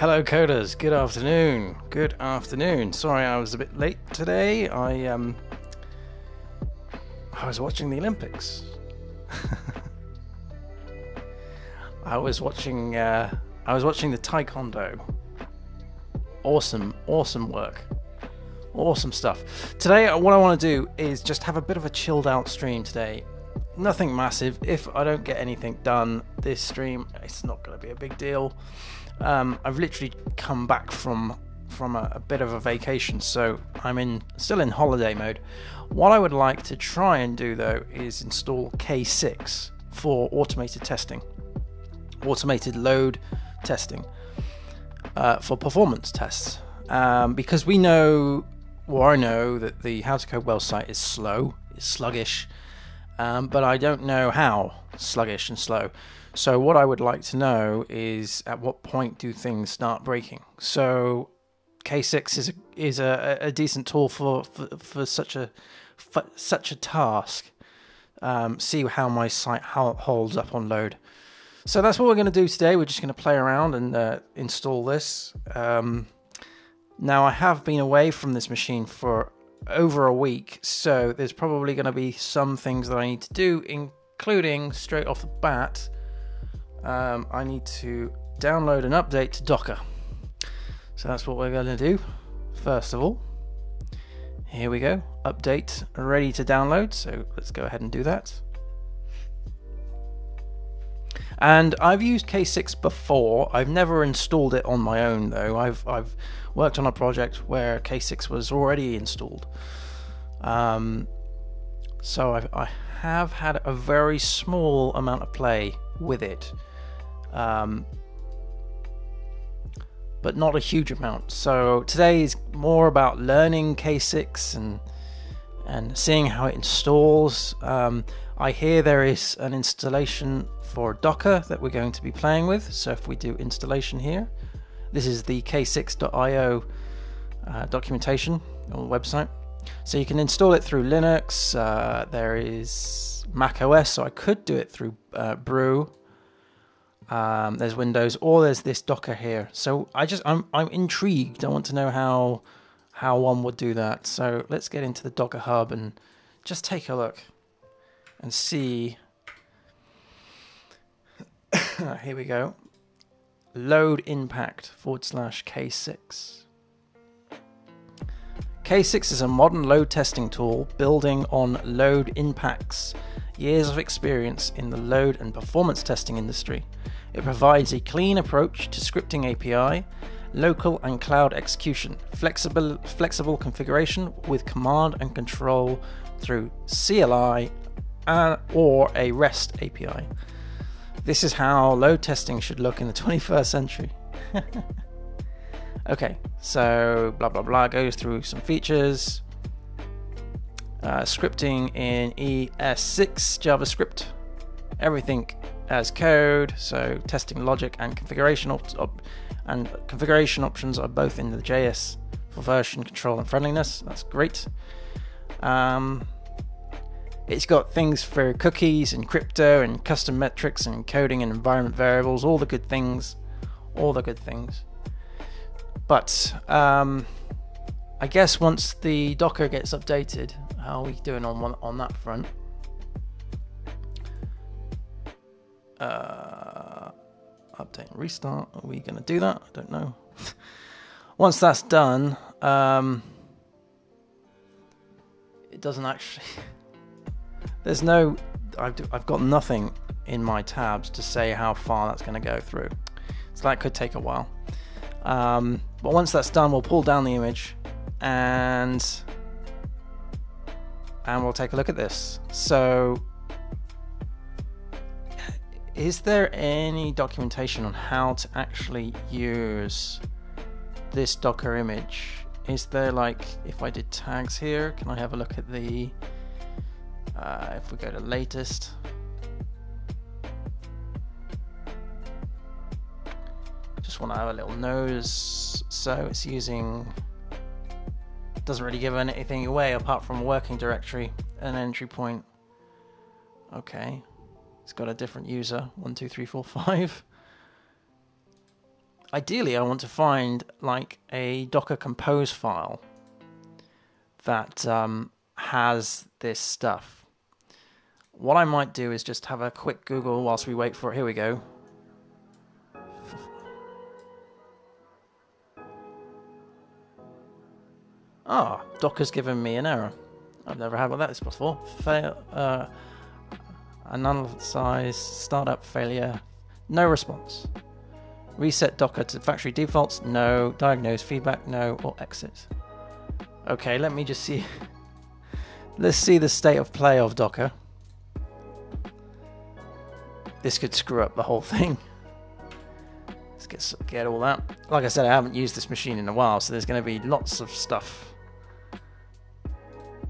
Hello, coders. Good afternoon. Good afternoon. Sorry, I was a bit late today. I um, I was watching the Olympics. I was watching. Uh, I was watching the Taekwondo. Awesome, awesome work. Awesome stuff. Today, uh, what I want to do is just have a bit of a chilled out stream today. Nothing massive. If I don't get anything done this stream, it's not going to be a big deal. Um, I've literally come back from from a, a, bit of a vacation, so I'm in still in holiday mode. What I would like to try and do though is install K6 for automated testing, automated load testing uh, for performance tests, um, because we know, or I know that the How to Code Well site is slow, is sluggish, um, but I don't know how sluggish and slow. So what I would like to know is at what point do things start breaking? So K6 is a, is a, a decent tool for, for, for such a for such a task. Um, see how my site how holds up on load. So that's what we're going to do today. We're just going to play around and uh, install this. Um, now I have been away from this machine for over a week, so there's probably going to be some things that I need to do, including straight off the bat um, I need to download an update to Docker. So that's what we're going to do. First of all, here we go. Update ready to download. So let's go ahead and do that. And I've used K6 before. I've never installed it on my own though. I've I've worked on a project where K6 was already installed. Um, so I've, I have had a very small amount of play with it um, but not a huge amount. So today is more about learning K6 and and seeing how it installs. Um, I hear there is an installation for Docker that we're going to be playing with. So if we do installation here, this is the k6.io uh, documentation on the website. So you can install it through Linux. Uh, there is Mac OS, so I could do it through uh, Brew um, there's Windows, or there's this Docker here. So I just I'm I'm intrigued. I want to know how how one would do that. So let's get into the Docker Hub and just take a look and see. here we go. Load impact forward slash K6. K6 is a modern load testing tool building on load impacts, years of experience in the load and performance testing industry. It provides a clean approach to scripting API, local and cloud execution, flexible, flexible configuration with command and control through CLI and, or a REST API. This is how load testing should look in the 21st century. okay, so blah blah blah goes through some features. Uh, scripting in ES6 JavaScript, everything as code. So testing logic and configuration op- op- and configuration options are both in the JS for version control and friendliness. That's great. Um, it's got things for cookies and crypto and custom metrics and coding and environment variables, all the good things, all the good things. But um, I guess once the Docker gets updated, how are we doing on on that front? Uh, update and restart. Are we going to do that? I don't know. Once that's done, um, it doesn't actually. There's no. I've, I've got nothing in my tabs to say how far that's going to go through. So that could take a while. Um, but once that's done, we'll pull down the image and and we'll take a look at this. So is there any documentation on how to actually use this Docker image? Is there like, if I did tags here, can I have a look at the, uh, if we go to latest, just want to have a little nose. So it's using, doesn't really give anything away apart from a working directory, an entry point. Okay, it's got a different user, one, two, three, four, five. ideally I want to find like a Docker Compose file that um, has this stuff. What I might do is just have a quick Google whilst we wait for it. Here we go. Ah, Docker's given me an error. I've never had one of that before. Fail, uh, analyze, startup failure, no response. Reset Docker to factory defaults, no. Diagnose feedback, no. Or exit. Okay, let me just see. Let's see the state of play of Docker. This could screw up the whole thing. Let's get, get all that. Like I said, I haven't used this machine in a while, so there's going to be lots of stuff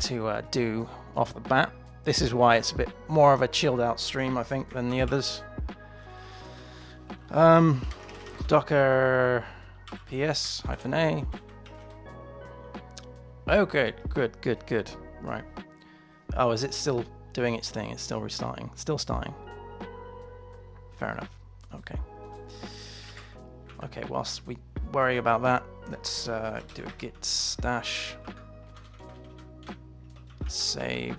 to uh, do off the bat. This is why it's a bit more of a chilled out stream, I think, than the others. Um, Docker ps hyphen a. Oh, good, good, good, good. Right. Oh, is it still doing its thing? It's still restarting. Still starting. Fair enough. Okay. Okay, whilst we worry about that, let's uh, do a git stash. Save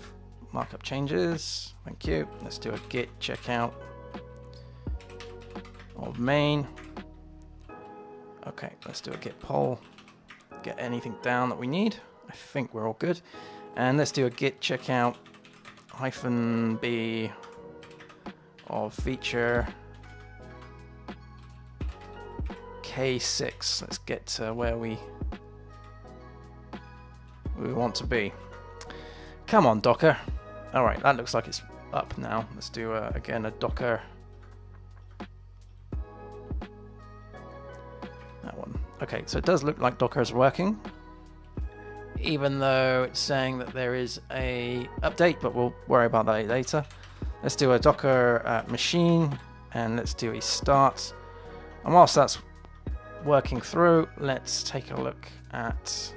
markup changes. Thank you. Let's do a git checkout of main. Okay, let's do a git pull. Get anything down that we need. I think we're all good. And let's do a git checkout hyphen b of feature k6. Let's get to where we we want to be. Come on, Docker. All right, that looks like it's up now. Let's do uh, again a Docker. That one. Okay, so it does look like Docker is working, even though it's saying that there is a update, but we'll worry about that later. Let's do a Docker uh, machine, and let's do a start. And whilst that's working through, let's take a look at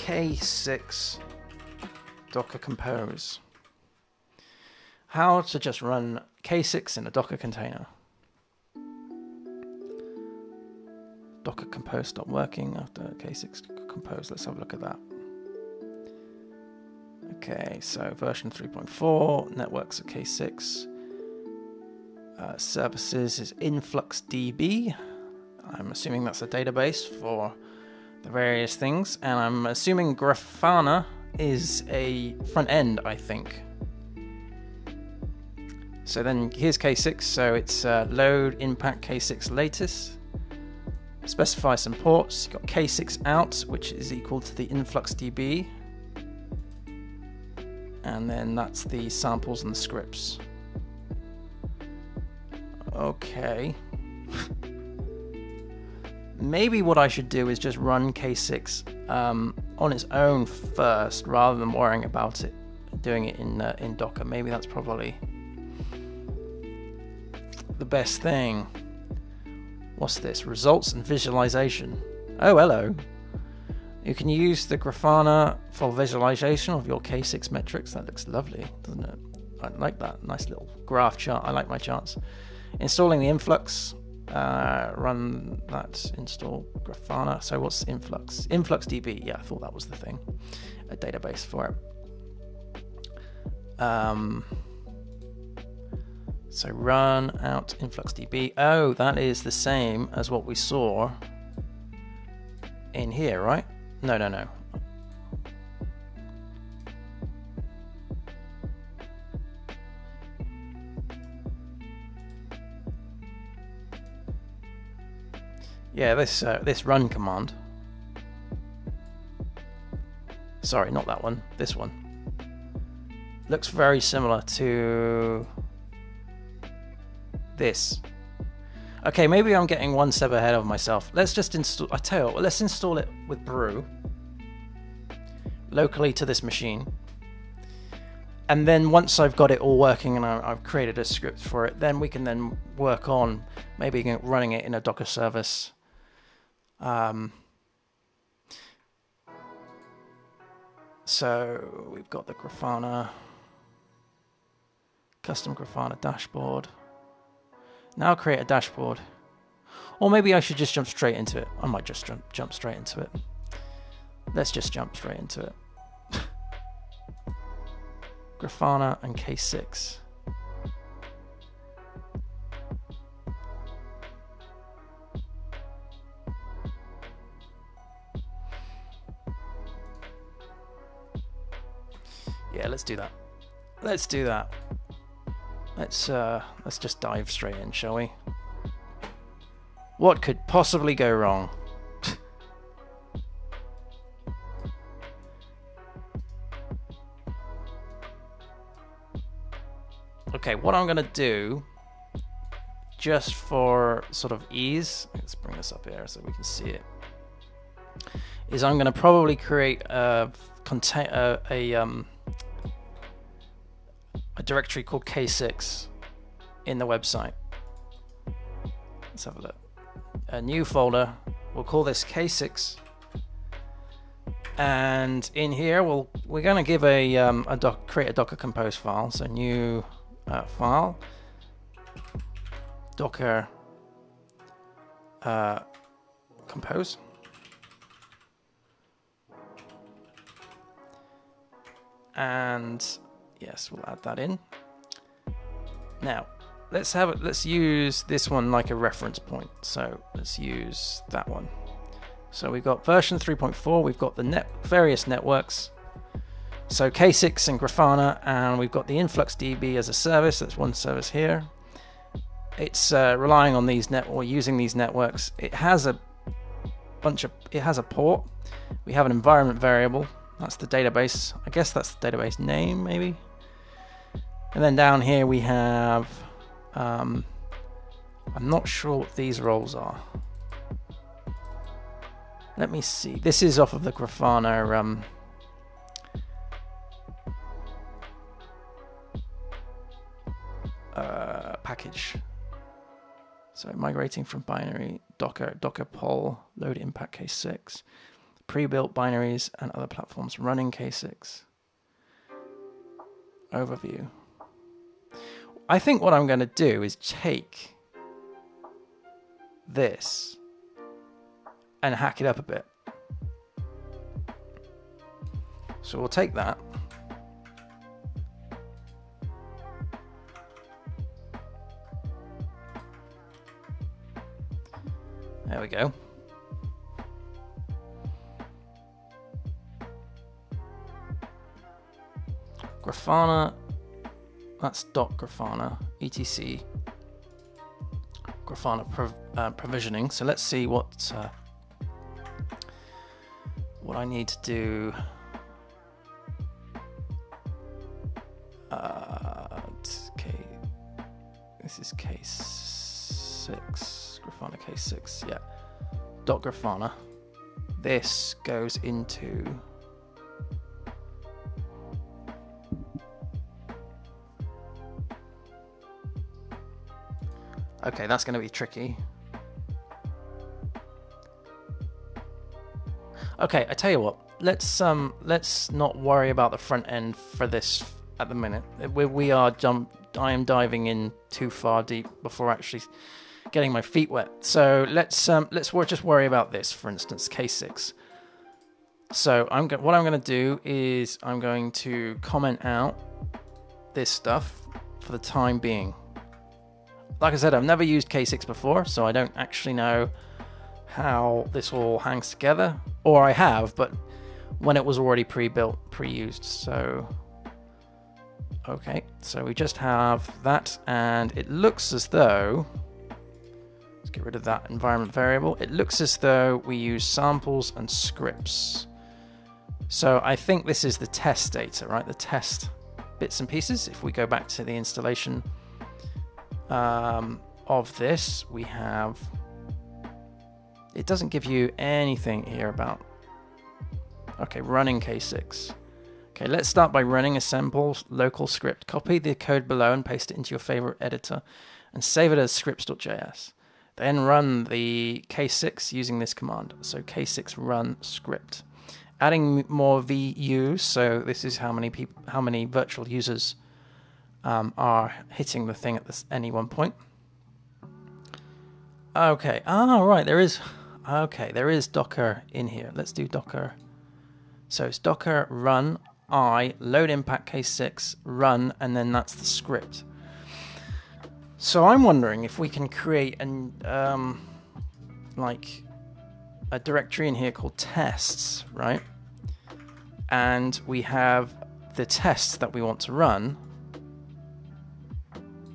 K6 Docker Compose. How to just run K6 in a Docker container. Docker Compose stopped working after K6 Compose. Let's have a look at that. Okay, so version 3.4, networks are K6. Uh, services is InfluxDB. I'm assuming that's a database for the various things, and I'm assuming Grafana is a front end, I think. So then here's K6, so it's uh, load impact K6 latest. Specify some ports. You've got K6 out, which is equal to the influx DB. And then that's the samples and the scripts. Okay. maybe what I should do is just run K6 um, on its own first, rather than worrying about it, doing it in uh, in Docker. Maybe that's probably the best thing. What's this? Results and visualization. Oh, hello. You can use the Grafana for visualization of your K6 metrics. That looks lovely, doesn't it? I like that. Nice little graph chart. I like my charts. Installing the influx uh, run that install Grafana. So what's influx? InfluxDB. Yeah, I thought that was the thing. A database for it. Um, so run out InfluxDB. Oh, that is the same as what we saw in here, right? No, no, no. Yeah, this uh, this run command. Sorry, not that one. This one. Looks very similar to this. Okay, maybe I'm getting one step ahead of myself. Let's just install. I tell you what, let's install it with Brew locally to this machine. And then once I've got it all working and I've created a script for it, then we can then work on maybe running it in a Docker service um, so we've got the Grafana Custom Grafana dashboard. Now create a dashboard. Or maybe I should just jump straight into it. I might just jump, jump straight into it. Let's just jump straight into it. Grafana and K6. Yeah, let's do that. Let's do that. Let's uh let's just dive straight in, shall we? What could possibly go wrong? okay, what I'm gonna do just for sort of ease, let's bring this up here so we can see it. Is I'm gonna probably create a a, a um a directory called K6 in the website. Let's have a look. A new folder. We'll call this K6. And in here, we'll we're going to give a um, a doc create a Docker Compose file. So new uh, file, Docker uh, Compose. And Yes, we'll add that in. Now, let's have it. Let's use this one like a reference point. So let's use that one. So we've got version 3.4. We've got the net various networks. So K6 and Grafana, and we've got the InfluxDB as a service. That's one service here. It's uh, relying on these net or using these networks. It has a bunch of. It has a port. We have an environment variable. That's the database. I guess that's the database name, maybe. And then down here we have, um, I'm not sure what these roles are. Let me see. This is off of the Grafana um, uh, package. So migrating from binary, Docker, Docker pull, load impact K6, pre-built binaries and other platforms running K6. Overview. I think what I'm going to do is take this and hack it up a bit. So we'll take that. There we go. Grafana that's dot Grafana etc Grafana prov uh, provisioning. So let's see what uh, what I need to do. Uh, K. This is K6 Grafana K6. Yeah, dot Grafana. This goes into Okay, that's going to be tricky. Okay, I tell you what. Let's um, let's not worry about the front end for this at the minute. We, we are jump. I am diving in too far deep before actually getting my feet wet. So let's um, let's just worry about this. For instance, K6. So I'm go- what I'm going to do is I'm going to comment out this stuff for the time being like I said, I've never used K6 before, so I don't actually know how this all hangs together. Or I have, but when it was already pre-built, pre-used. So, okay, so we just have that, and it looks as though, let's get rid of that environment variable. It looks as though we use samples and scripts. So I think this is the test data, right? The test bits and pieces. If we go back to the installation um, of this, we have. It doesn't give you anything here about. Okay, running K6. Okay, let's start by running a sample local script. Copy the code below and paste it into your favorite editor and save it as scripts.js. Then run the K6 using this command. So K6 run script. Adding more VUs, so this is how many people, how many virtual users um, are hitting the thing at this any one point. Okay. Oh, right. There is. Okay, there is Docker in here. Let's do Docker. So it's Docker run i load impact k6 run, and then that's the script. So I'm wondering if we can create an um, like a directory in here called tests, right? And we have the tests that we want to run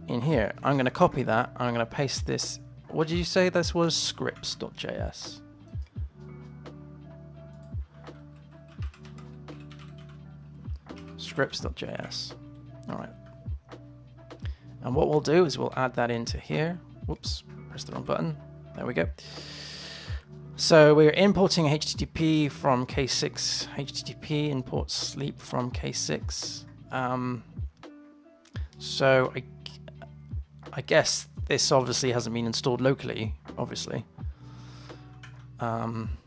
in here. I'm going to copy that. I'm going to paste this. What did you say this was? Scripts.js. Scripts.js. All right. And what we'll do is we'll add that into here. Whoops, press the wrong button. There we go. So we're importing HTTP from K6. HTTP imports sleep from K6. Um, so I, I guess this obviously hasn't been installed locally, obviously. Um,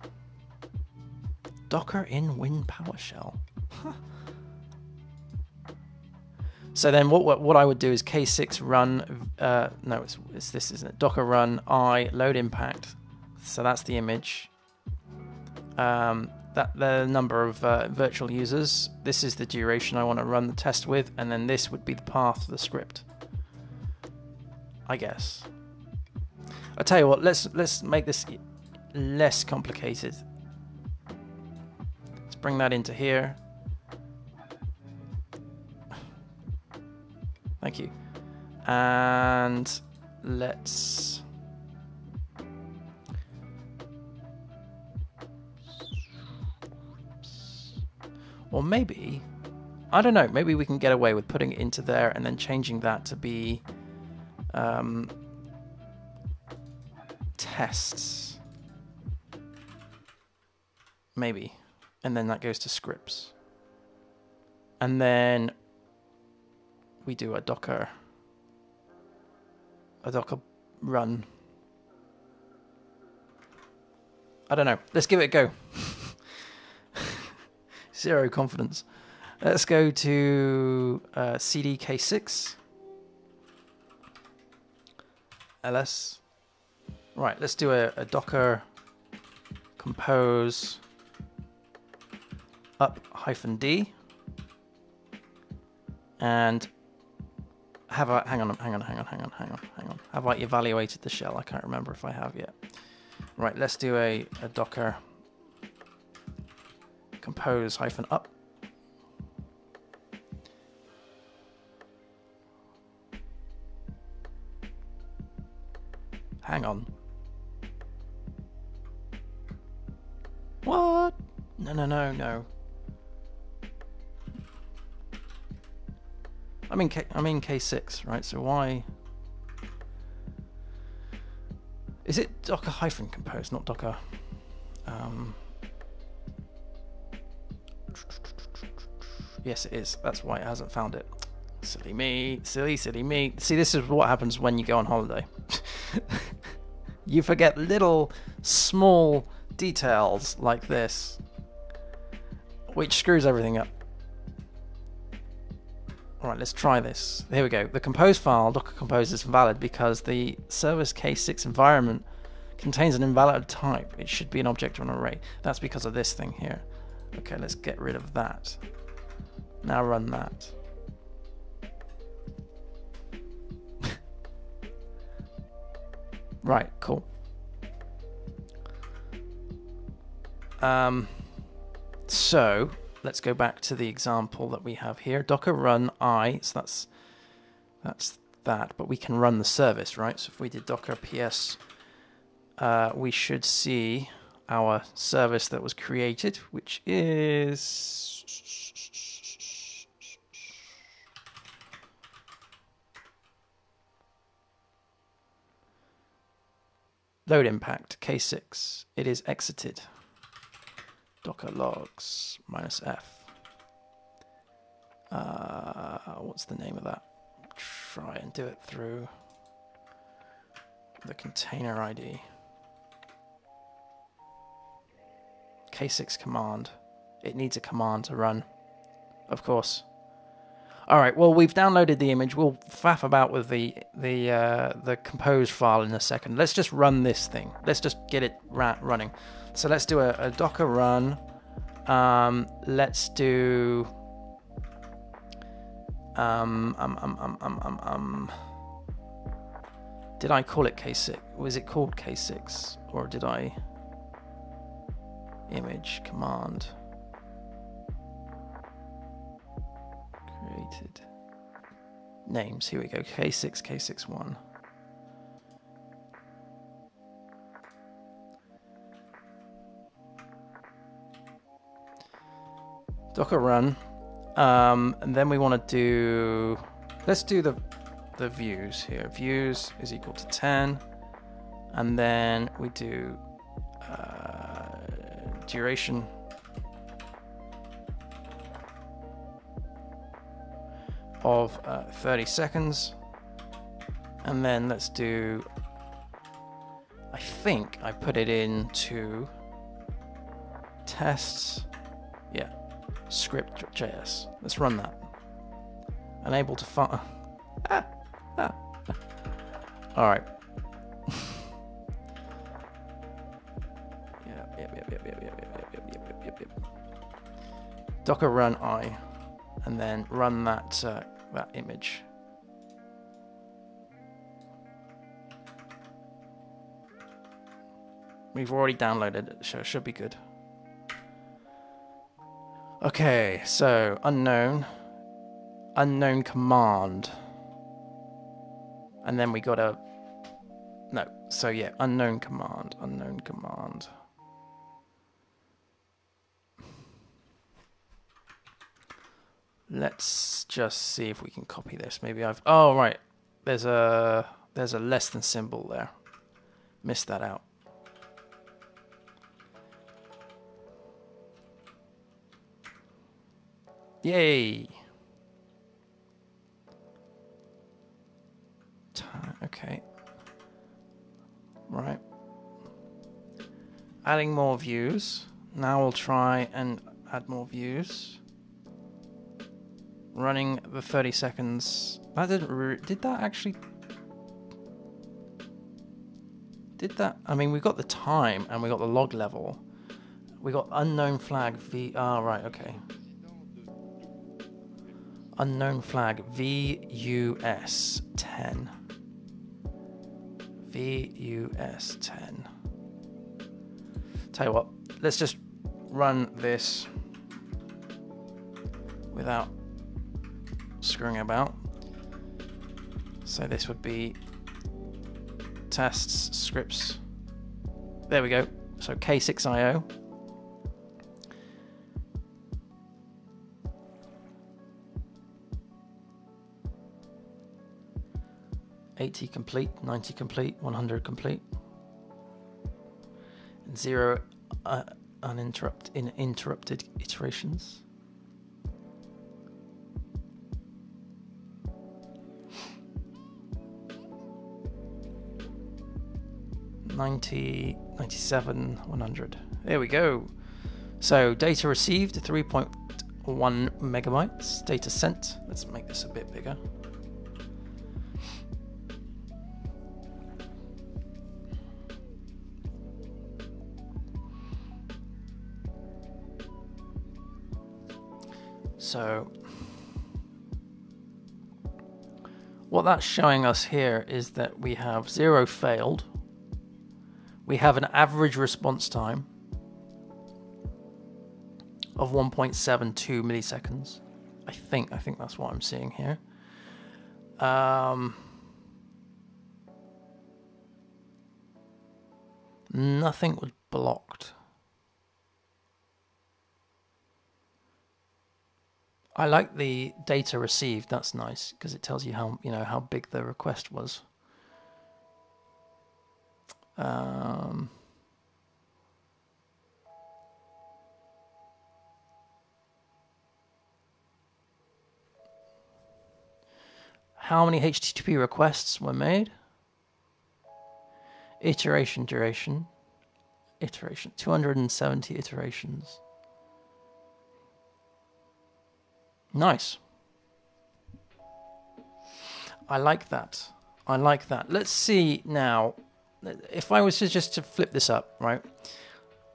Docker in Win PowerShell. So then what, what, what I would do is k6 run, uh, no, it's, it's this isn't it? Docker run i load impact. So that's the image. Um, that the number of uh, virtual users. This is the duration I want to run the test with, and then this would be the path of the script. I guess. I tell you what, let's let's make this less complicated. Let's bring that into here. Thank you. And let's... Or maybe, I don't know, maybe we can get away with putting it into there and then changing that to be um, tests. Maybe. And then that goes to scripts. And then we do a Docker a Docker run. I don't know. Let's give it a go. Zero confidence. Let's go to uh, CDK6. Ls. Right, let's do a, a Docker compose up hyphen D. And have I, hang on, hang on, hang on, hang on, hang on, hang on. Have I evaluated the shell? I can't remember if I have yet. Right, let's do a, a docker compose hyphen up. Hang on. What? No, no, no, no. I'm in K I'm in K6, right? So why is it Docker hyphen compose, not Docker? Um, yes, it is. That's why it hasn't found it. Silly me, silly, silly me. See, this is what happens when you go on holiday. You forget little, small details like this, which screws everything up. All right, let's try this. Here we go. The compose file, docker compose, is valid because the service k6 environment contains an invalid type. It should be an object or an array. That's because of this thing here. Okay, let's get rid of that. Now run that. Right, cool. Um, so let's go back to the example that we have here. Docker run i, so that's that's that, but we can run the service, right? So if we did docker ps, uh, we should see our service that was created, which is load impact k6. It is exited docker logs minus f. Uh, what's the name of that? Try and do it through the container ID. K6 command. It needs a command to run, of course. All right. Well, we've downloaded the image. We'll faff about with the the uh, the compose file in a second. Let's just run this thing. Let's just get it running. So let's do a, a Docker run. Um, let's do. Um, um, um, um, um, um, um. Did I call it K6? Was it called K6? Or did I. Image command. Created. Names. Here we go. K6, K61. Docker run. Um, and then we want to do. Let's do the the views here. Views is equal to 10. And then we do uh, duration. Of uh, 30 seconds. And then let's do, I think I put it into tests. Yeah, script.js. Let's run that. Unable to find. Ah, ah. All right. Docker run i, and then run that uh, that image. We've already downloaded it, so it should be good. Okay, so unknown, unknown command, and then we got a no. So yeah, unknown command, unknown command. Let's just see if we can copy this. Maybe I've oh right, there's a there's a less than symbol there. Missed that out. Yay! Okay. Right. Adding more views. Now we'll try and add more views. Running the 30 seconds. That didn't. did that actually? Did that? I mean, we got the time and we got the log level. We got unknown flag V. Ah, oh, right. Okay. Unknown flag VUS 10. VUS 10. Tell you what, let's just run this without screwing about. So this would be tests, scripts. There we go. So K6IO. 80 complete, 90 complete, 100 complete. and Zero uh, uninterrupted, in interrupted iterations. Ninety, ninety-seven, one hundred. There we go. So data received, 3.1 megabytes. Data sent. Let's make this a bit bigger. So what that's showing us here is that we have zero failed. We have an average response time of 1.72 milliseconds. I think I think that's what I'm seeing here. Um, nothing was blocked. I like the data received. That's nice because it tells you how you know how big the request was. Um, how many HTTP requests were made? Iteration duration. Iteration. 270 iterations. Nice. I like that. I like that. Let's see now. If I was to just to flip this up, right?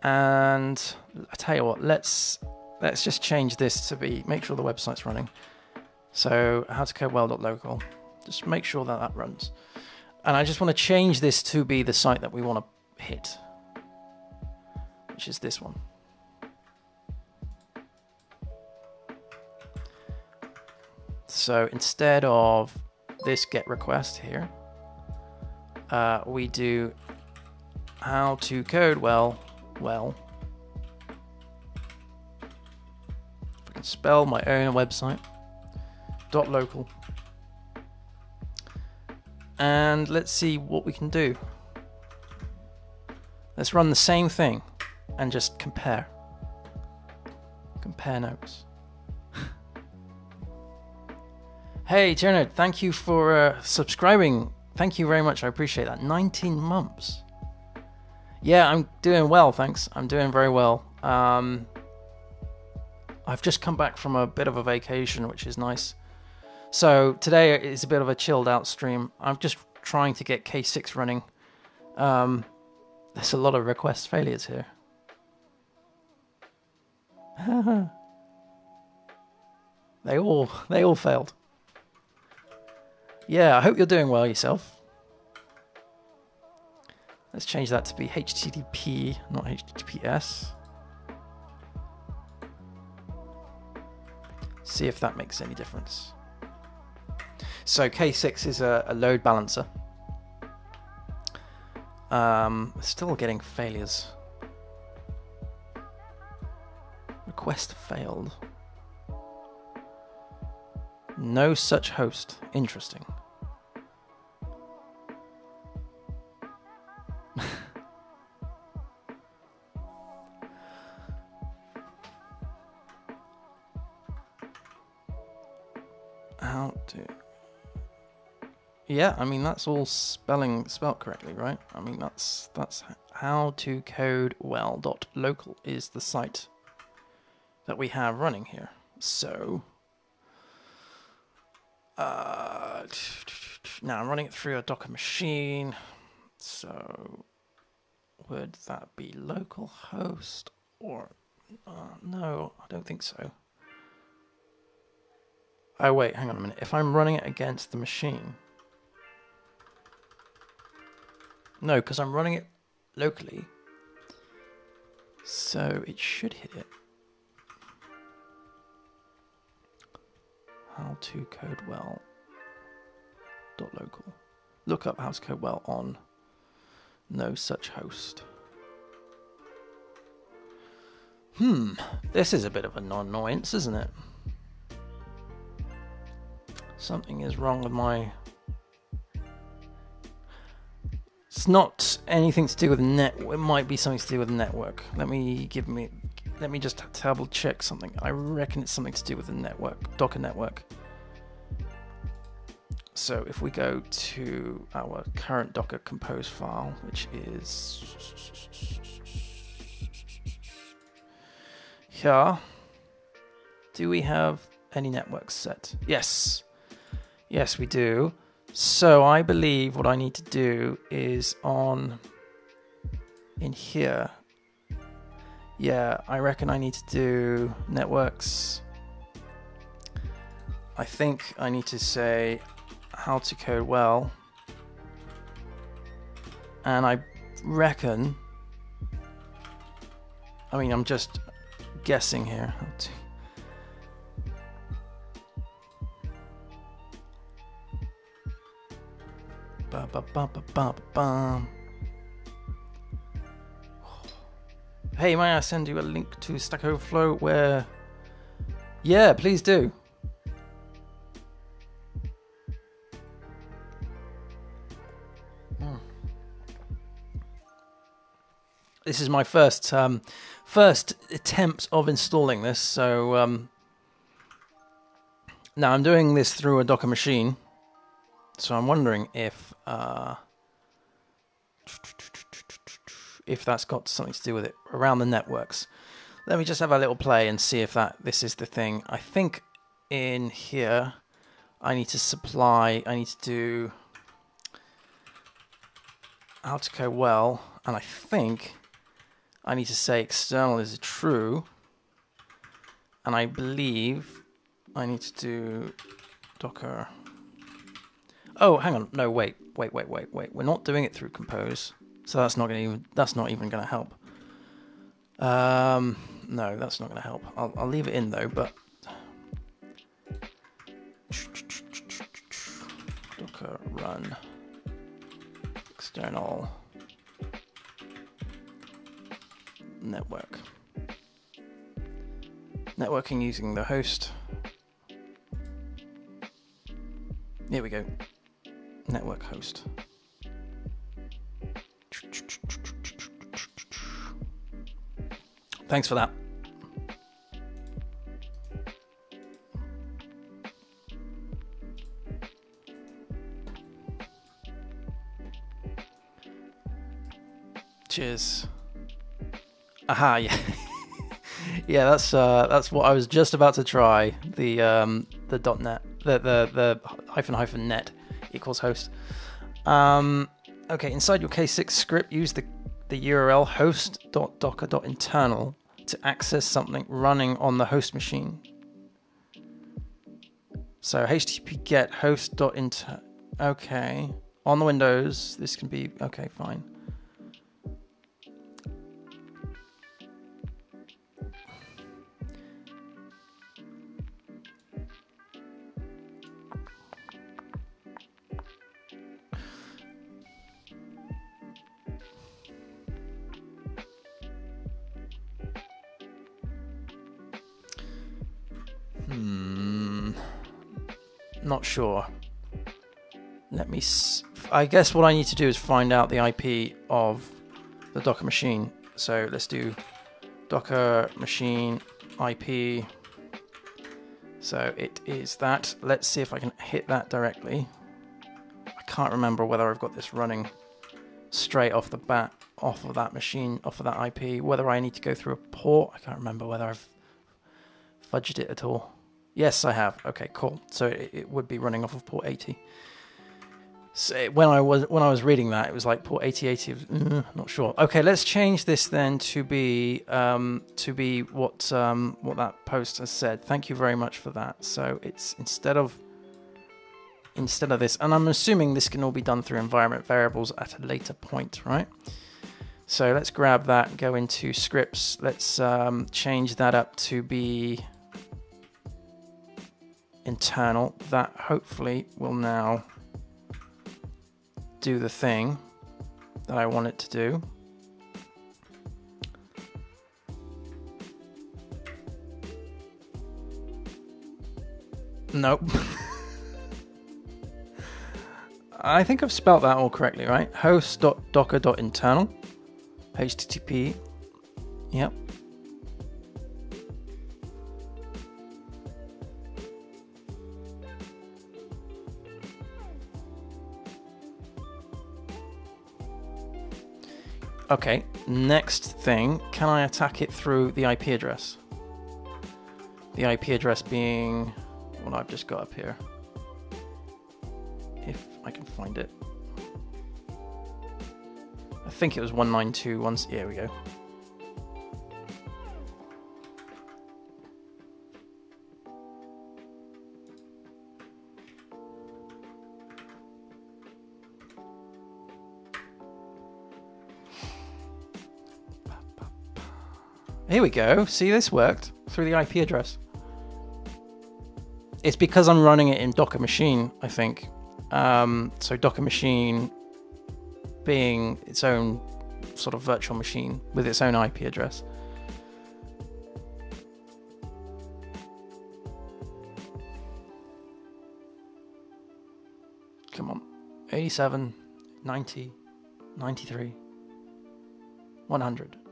And I tell you what, let's let's just change this to be make sure the website's running. So how to code well.local. Just make sure that that runs. And I just want to change this to be the site that we want to hit, which is this one. So instead of this get request here, uh, we do how to code well, well. If I can spell my own website, dot local. And let's see what we can do. Let's run the same thing and just compare. Compare notes. Hey, Tierno, thank you for uh, subscribing. Thank you very much. I appreciate that. 19 months. Yeah, I'm doing well, thanks. I'm doing very well. Um, I've just come back from a bit of a vacation, which is nice. So today is a bit of a chilled out stream. I'm just trying to get K6 running. Um, there's a lot of request failures here. they all they all failed. Yeah, I hope you're doing well yourself. Let's change that to be HTTP, not HTTPS. See if that makes any difference. So K6 is a, a load balancer. Um, still getting failures. Request failed. No such host. Interesting. How to... Yeah, I mean that's all spelling spelt correctly, right? I mean that's that's how to code well dot local is the site that we have running here. So uh, now I'm running it through a Docker machine. So would that be localhost or uh, no? I don't think so. Oh wait, hang on a minute. If I'm running it against the machine, no, because I'm running it locally, so it should hit it. How to code well dot local. Look up how to code well on no such host. Hmm, this is a bit of an annoyance, isn't it? Something is wrong with my. It's not anything to do with net. It might be something to do with network. Let me give me let me just double check something. I reckon it's something to do with the network, Docker network. So if we go to our current Docker compose file, which is here, do we have any networks set? Yes. Yes, we do. So I believe what I need to do is on in here yeah, I reckon I need to do networks. I think I need to say how to code well. And I reckon, I mean, I'm just guessing here. Ba ba ba ba ba ba. Hey, may I send you a link to Stack Overflow where. Yeah, please do. Hmm. This is my first um, first attempt of installing this, so um, now I'm doing this through a Docker machine. So I'm wondering if uh, if that's got something to do with it around the networks. Let me just have a little play and see if that this is the thing. I think in here I need to supply, I need to do Altico well, and I think I need to say external is true, and I believe I need to do docker. Oh, hang on, no, wait, wait, wait, wait, wait. We're not doing it through compose, so that's not going to even that's not even going to help. Um, no, that's not going to help. I'll I'll leave it in though, but docker run external network. Networking using the host. Here we go. Network host. Thanks for that. Cheers. Aha, yeah. yeah, that's uh, that's what I was just about to try. The um, the dot .net, the the the hyphen hyphen net equals host. Um, okay, inside your K6 script, use the the URL host.docker.internal to access something running on the host machine. So HTTP get host.inter. Okay, on the Windows, this can be okay, fine. Not sure. Let me. I guess what I need to do is find out the IP of the Docker machine. So let's do Docker machine IP. So it is that. Let's see if I can hit that directly. I can't remember whether I've got this running straight off the bat, off of that machine, off of that IP. Whether I need to go through a port, I can't remember whether I've fudged it at all. Yes, I have. Okay, cool. So it, it would be running off of port 80. So when I was when I was reading that, it was like port 8080. Mm, not sure. Okay, let's change this then to be um, to be what um, what that post has said. Thank you very much for that. So it's instead of instead of this, and I'm assuming this can all be done through environment variables at a later point, right? So let's grab that, go into scripts. Let's um, change that up to be internal. That hopefully will now do the thing that I want it to do. Nope. I think I've spelt that all correctly, right? host.docker.internal, HTTP. Yep. Okay, next thing, can I attack it through the IP address? The IP address being what I've just got up here. If I can find it. I think it was 192.1. Here we go. Here we go. See, this worked through the IP address. It's because I'm running it in Docker machine, I think. Um, so Docker machine being its own sort of virtual machine with its own IP address. Come on. 87, 90, 93, 100.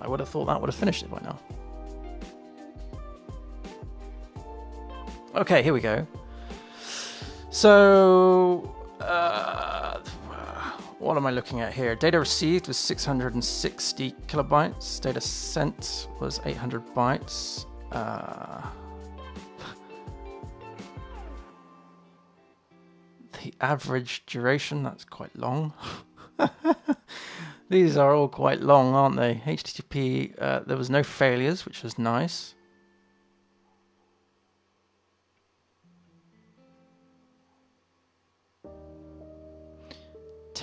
I would have thought that would have finished it by now. Okay, here we go. So, uh, what am I looking at here? Data received was 660 kilobytes. Data sent was 800 bytes. Uh, the average duration, that's quite long. These are all quite long, aren't they? HTTP, uh, there was no failures, which was nice.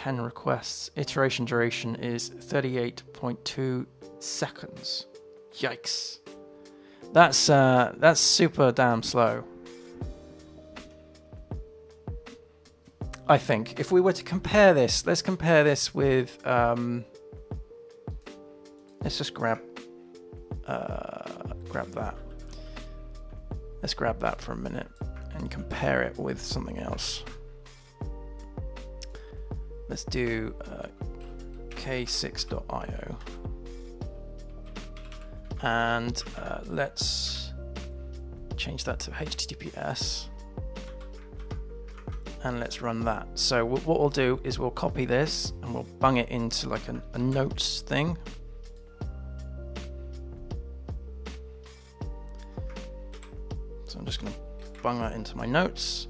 10 requests. Iteration duration is 38.2 seconds. Yikes. That's uh, that's super damn slow. I think if we were to compare this, let's compare this with. Um, let's just grab uh, grab that. Let's grab that for a minute and compare it with something else. Let's do uh, k6.io. And uh, let's change that to HTTPS. And let's run that. So what we'll do is we'll copy this and we'll bung it into like a, a notes thing. So I'm just going to bung that into my notes.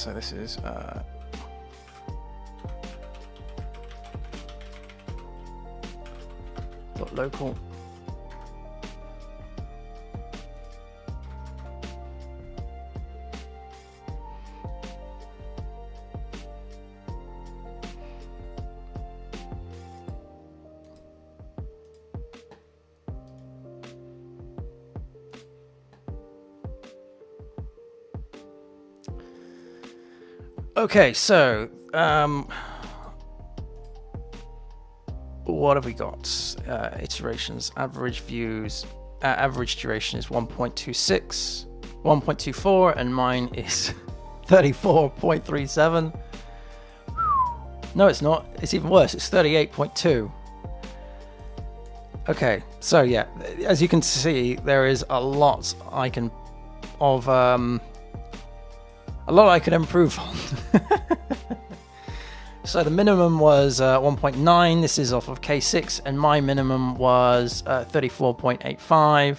so this is uh, local Okay, so um, what have we got? Uh, iterations, average views, uh, average duration is 1.26, 1.24, and mine is 34.37. No, it's not. It's even worse. It's 38.2. Okay, so yeah, as you can see, there is a lot I can of um, a lot I could improve on. so the minimum was uh, 1.9. This is off of K6, and my minimum was uh, 34.85.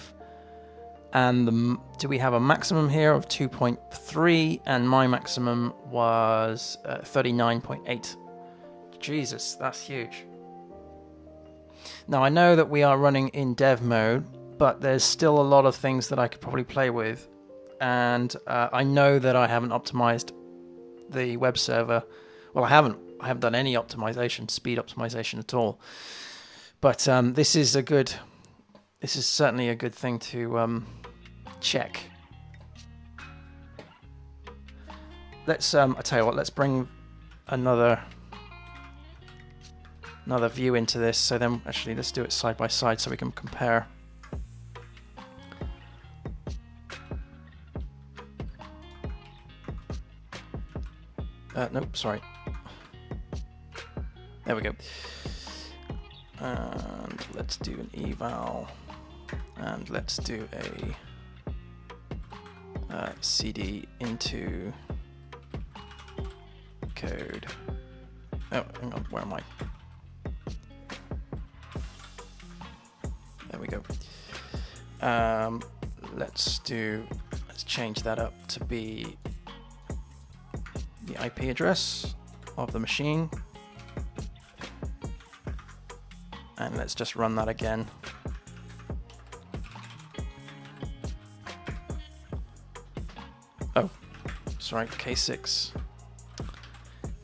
And the, do we have a maximum here of 2.3? And my maximum was uh, 39.8. Jesus, that's huge. Now I know that we are running in dev mode, but there's still a lot of things that I could probably play with and uh, I know that I haven't optimized the web server. Well, I haven't. I haven't done any optimization, speed optimization at all. But um, this is a good. This is certainly a good thing to um, check. Let's. Um, I tell you what. Let's bring another another view into this. So then, actually, let's do it side by side so we can compare. Uh, nope, sorry. There we go. And let's do an eval. And let's do a uh, cd into code. Oh, hang on, where am I? There we go. Um, let's do, let's change that up to be the IP address of the machine. And let's just run that again. Oh, sorry, K6.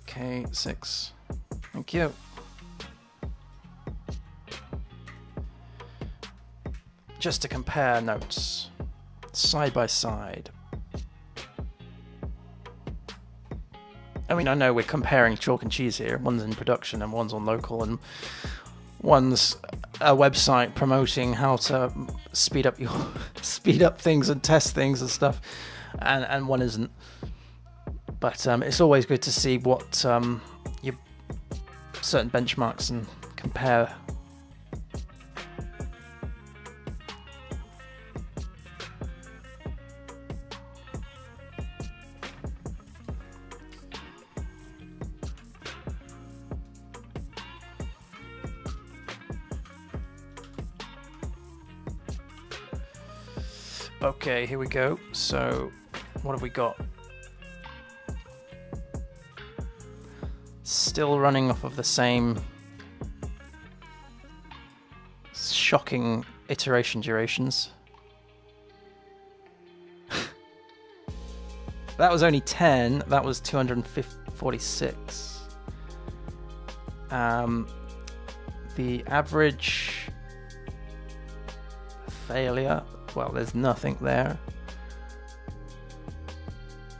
K6. Thank you. Just to compare notes side by side. I mean, I know we're comparing chalk and cheese here. One's in production and one's on local, and one's a website promoting how to speed up your speed up things and test things and stuff, and and one isn't. But um, it's always good to see what um, your certain benchmarks and compare Okay, here we go. So, what have we got? Still running off of the same shocking iteration durations. that was only 10, that was 246. Um, the average failure, well, there's nothing there.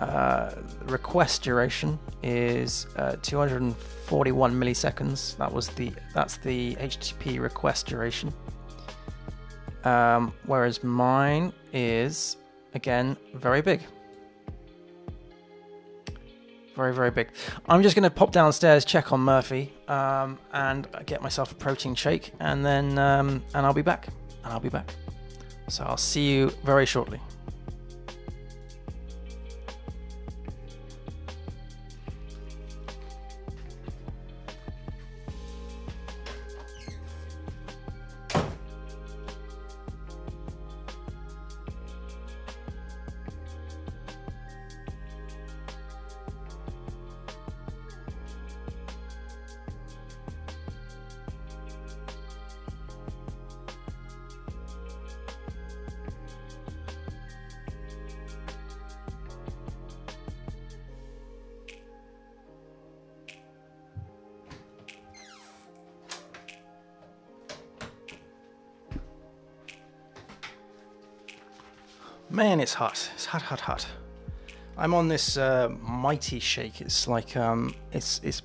Uh, request duration is uh, 241 milliseconds. That was the that's the HTTP request duration. Um, whereas mine is again very big, very very big. I'm just going to pop downstairs, check on Murphy, um, and get myself a protein shake, and then um, and I'll be back. And I'll be back. So I'll see you very shortly. Man, it's hot. It's hot, hot, hot. I'm on this uh, mighty shake. It's like um, it's it's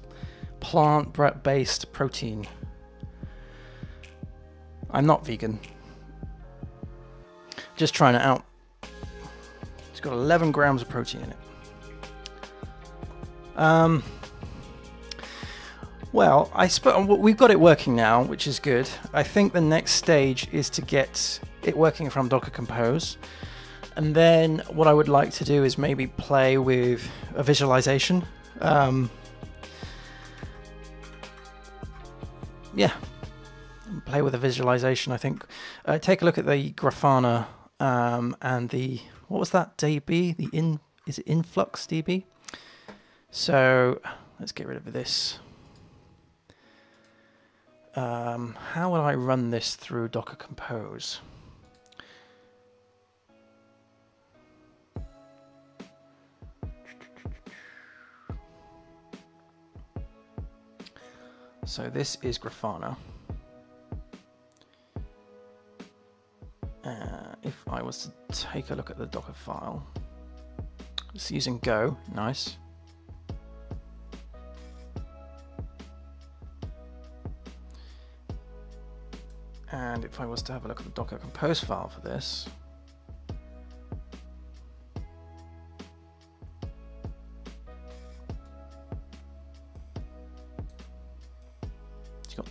plant-based protein. I'm not vegan. Just trying it out. It's got 11 grams of protein in it. Um. Well, I sp- we've got it working now, which is good. I think the next stage is to get it working from Docker Compose. And then what I would like to do is maybe play with a visualization. Um, yeah, play with a visualization. I think. Uh, take a look at the Grafana um, and the what was that DB? The in is it influx DB? So let's get rid of this. Um, how will I run this through Docker Compose? So this is Grafana. Uh, if I was to take a look at the Docker file, it's using Go, nice. And if I was to have a look at the Docker Compose file for this,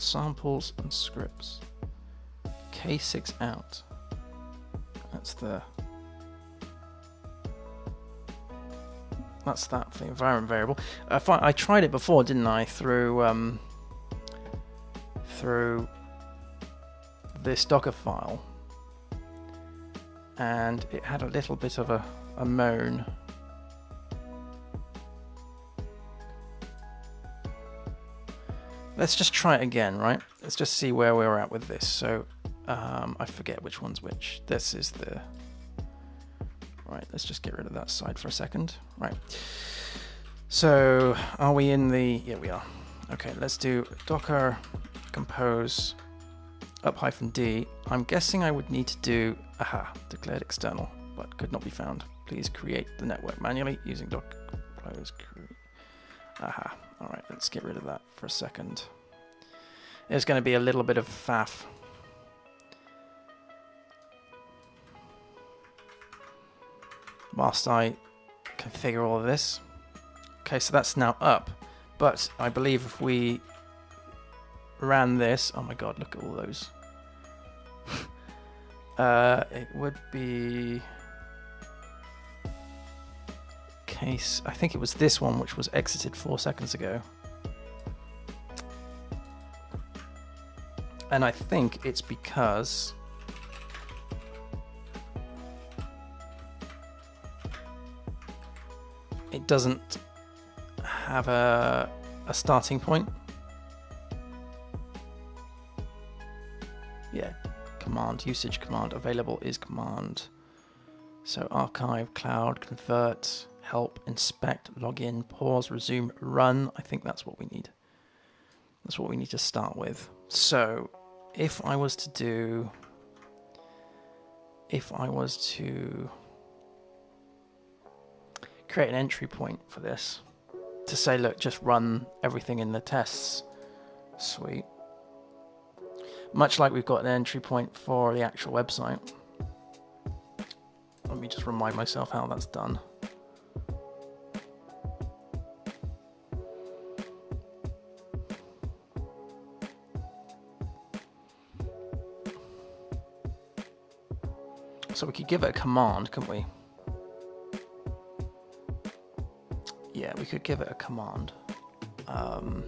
samples and scripts. K6 out. That's the that's that for the environment variable. I, I tried it before, didn't I? Through um, through this Docker file, and it had a little bit of a, a moan Let's just try it again, right? Let's just see where we're at with this. So um, I forget which one's which. This is the... Right, let's just get rid of that side for a second. Right. So are we in the... Yeah, we are. Okay, let's do docker compose up hyphen d. I'm guessing I would need to do... Aha, declared external, but could not be found. Please create the network manually using docker compose. Aha. All right, let's get rid of that for a second. There's going to be a little bit of faff. Whilst I configure all of this. Okay, so that's now up. But I believe if we ran this, oh my god, look at all those. uh, it would be case. I think it was this one which was exited four seconds ago. And I think it's because... It doesn't have a, a starting point. Yeah, command, usage command, available is command. So archive, cloud, convert, help, inspect, login, pause, resume, run. I think that's what we need. That's what we need to start with. So if I was to do, if I was to create an entry point for this to say, look, just run everything in the tests suite. Much like we've got an entry point for the actual website. Let me just remind myself how that's done. So we could give it a command, couldn't we? Yeah, we could give it a command. Um,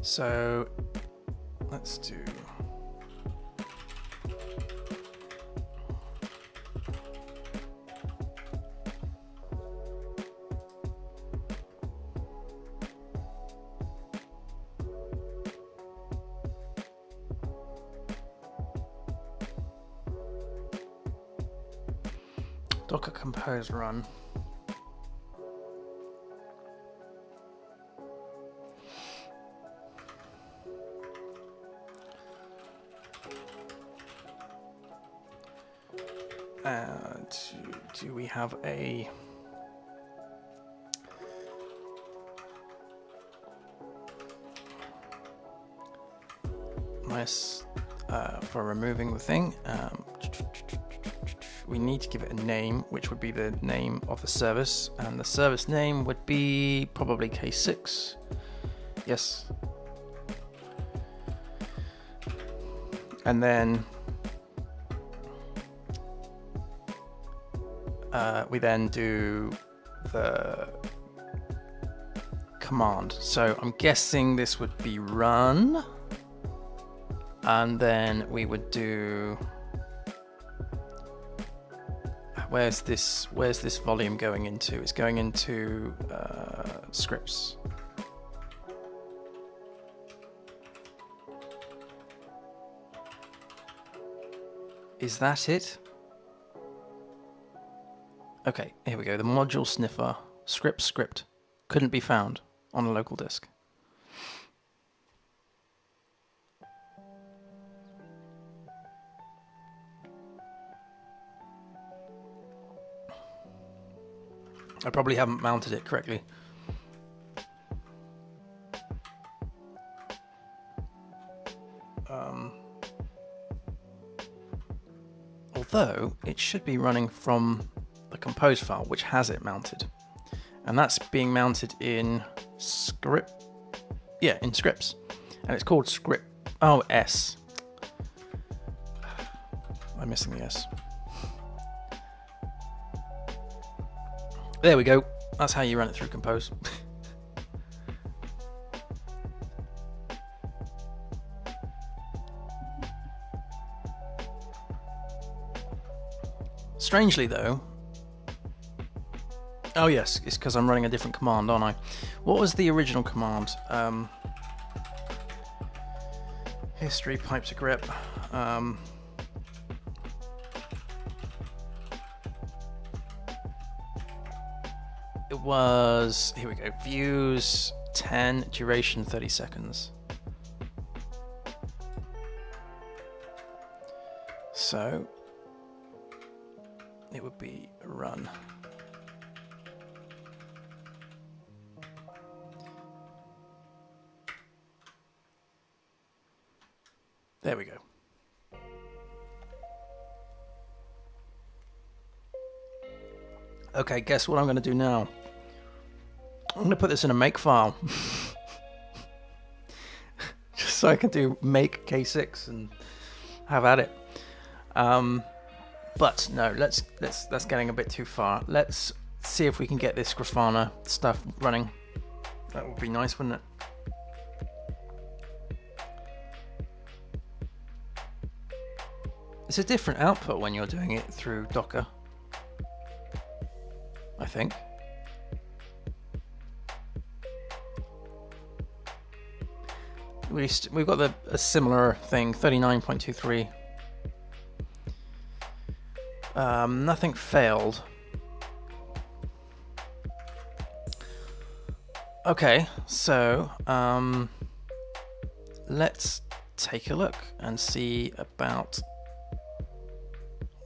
so compose run. Uh, do, do we have a nice uh, for removing the thing? Um, need to give it a name, which would be the name of the service, and the service name would be probably K6. Yes. And then uh, we then do the command. So I'm guessing this would be run, and then we would do where's this where's this volume going into? It's going into uh, scripts. Is that it? Okay, here we go. The module sniffer script script couldn't be found on a local disk. I probably haven't mounted it correctly. Um, although it should be running from the compose file, which has it mounted. And that's being mounted in script. Yeah, in scripts. And it's called script. Oh, S. I'm missing the S. There we go. That's how you run it through Compose. Strangely, though. Oh, yes, it's because I'm running a different command, aren't I? What was the original command? Um, history, pipe to grep. Um, was here we go views 10 duration 30 seconds. So it would be run. There we go. Okay, guess what I'm going to do now? I'm to put this in a make file. Just so I can do make K6 and have at it. Um, but no, let's let's that's getting a bit too far. Let's see if we can get this Grafana stuff running. That would be nice, wouldn't it? It's a different output when you're doing it through Docker. I think. We we've got the, a similar thing, 39.23. Um, nothing failed. Okay, so um, let's take a look and see about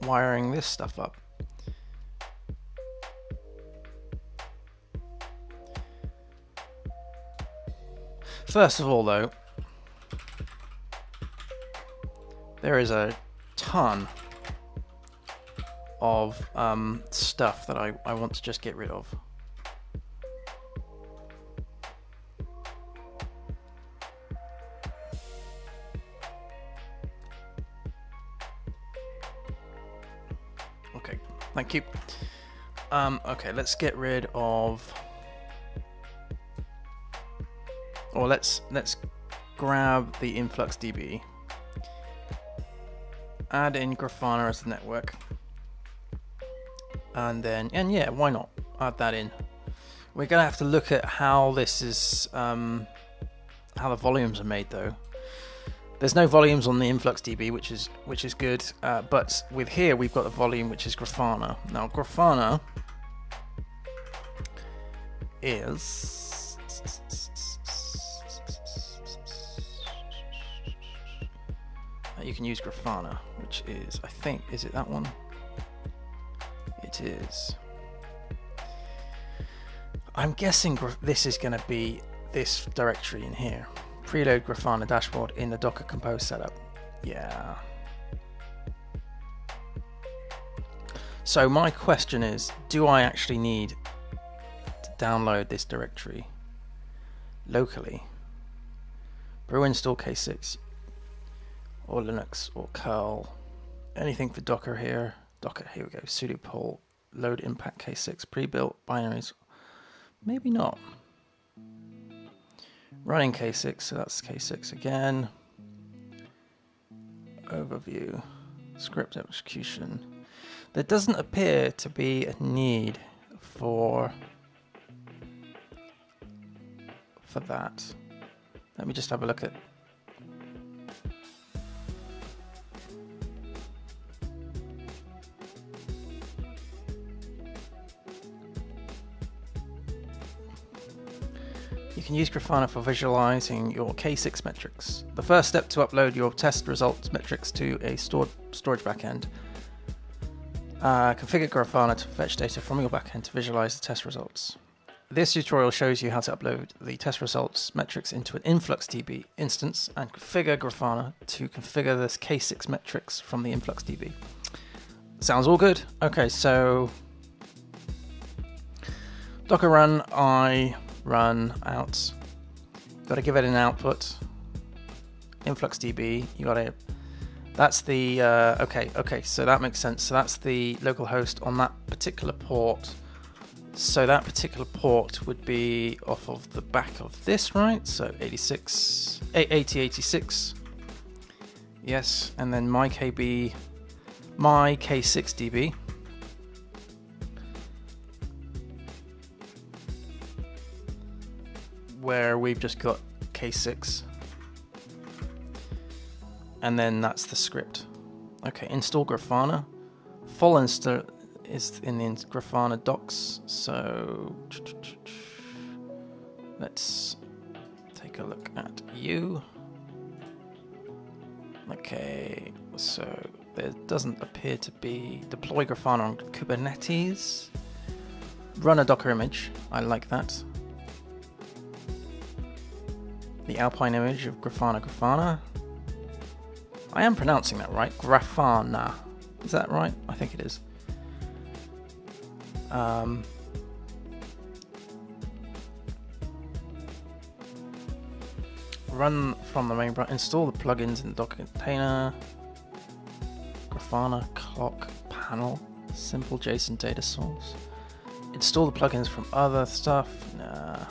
wiring this stuff up. First of all, though, there is a ton of um, stuff that I, I want to just get rid of. Okay, thank you. Um, okay, let's get rid of or let's let's grab the InfluxDB, add in Grafana as the network, and then and yeah, why not add that in? We're gonna have to look at how this is um, how the volumes are made though. There's no volumes on the InfluxDB, which is which is good, uh, but with here we've got the volume which is Grafana. Now Grafana is you can use Grafana, which is, I think, is it that one? It is. I'm guessing this is going to be this directory in here. Preload Grafana dashboard in the Docker Compose setup. Yeah. So my question is, do I actually need to download this directory locally? Brew install K6 or Linux or curl. Anything for Docker here. Docker, here we go. sudo pull load impact k6 pre-built binaries. Maybe not. Running k6, so that's k6 again. Overview, script execution. There doesn't appear to be a need for for that. Let me just have a look at can use Grafana for visualizing your K6 metrics. The first step to upload your test results metrics to a stored storage backend. Uh, configure Grafana to fetch data from your backend to visualize the test results. This tutorial shows you how to upload the test results metrics into an InfluxDB instance and configure Grafana to configure this K6 metrics from the InfluxDB. Sounds all good? Okay, so Docker run I run out. Got to give it an output. InfluxDB. You got to. That's the uh, okay. Okay, so that makes sense. So that's the local host on that particular port. So that particular port would be off of the back of this, right? So 86, 8086. Yes, and then my KB, my K6DB. Where we've just got K6 and then that's the script. Okay, install Grafana. Full install is in the Grafana docs, so let's take a look at you. Okay, so there doesn't appear to be deploy Grafana on Kubernetes. Run a Docker image, I like that the Alpine image of Grafana Grafana. I am pronouncing that right. Grafana. Is that right? I think it is. Um, run from the main branch. Install the plugins in the Docker container. Grafana clock panel. Simple JSON data source. Install the plugins from other stuff. Nah.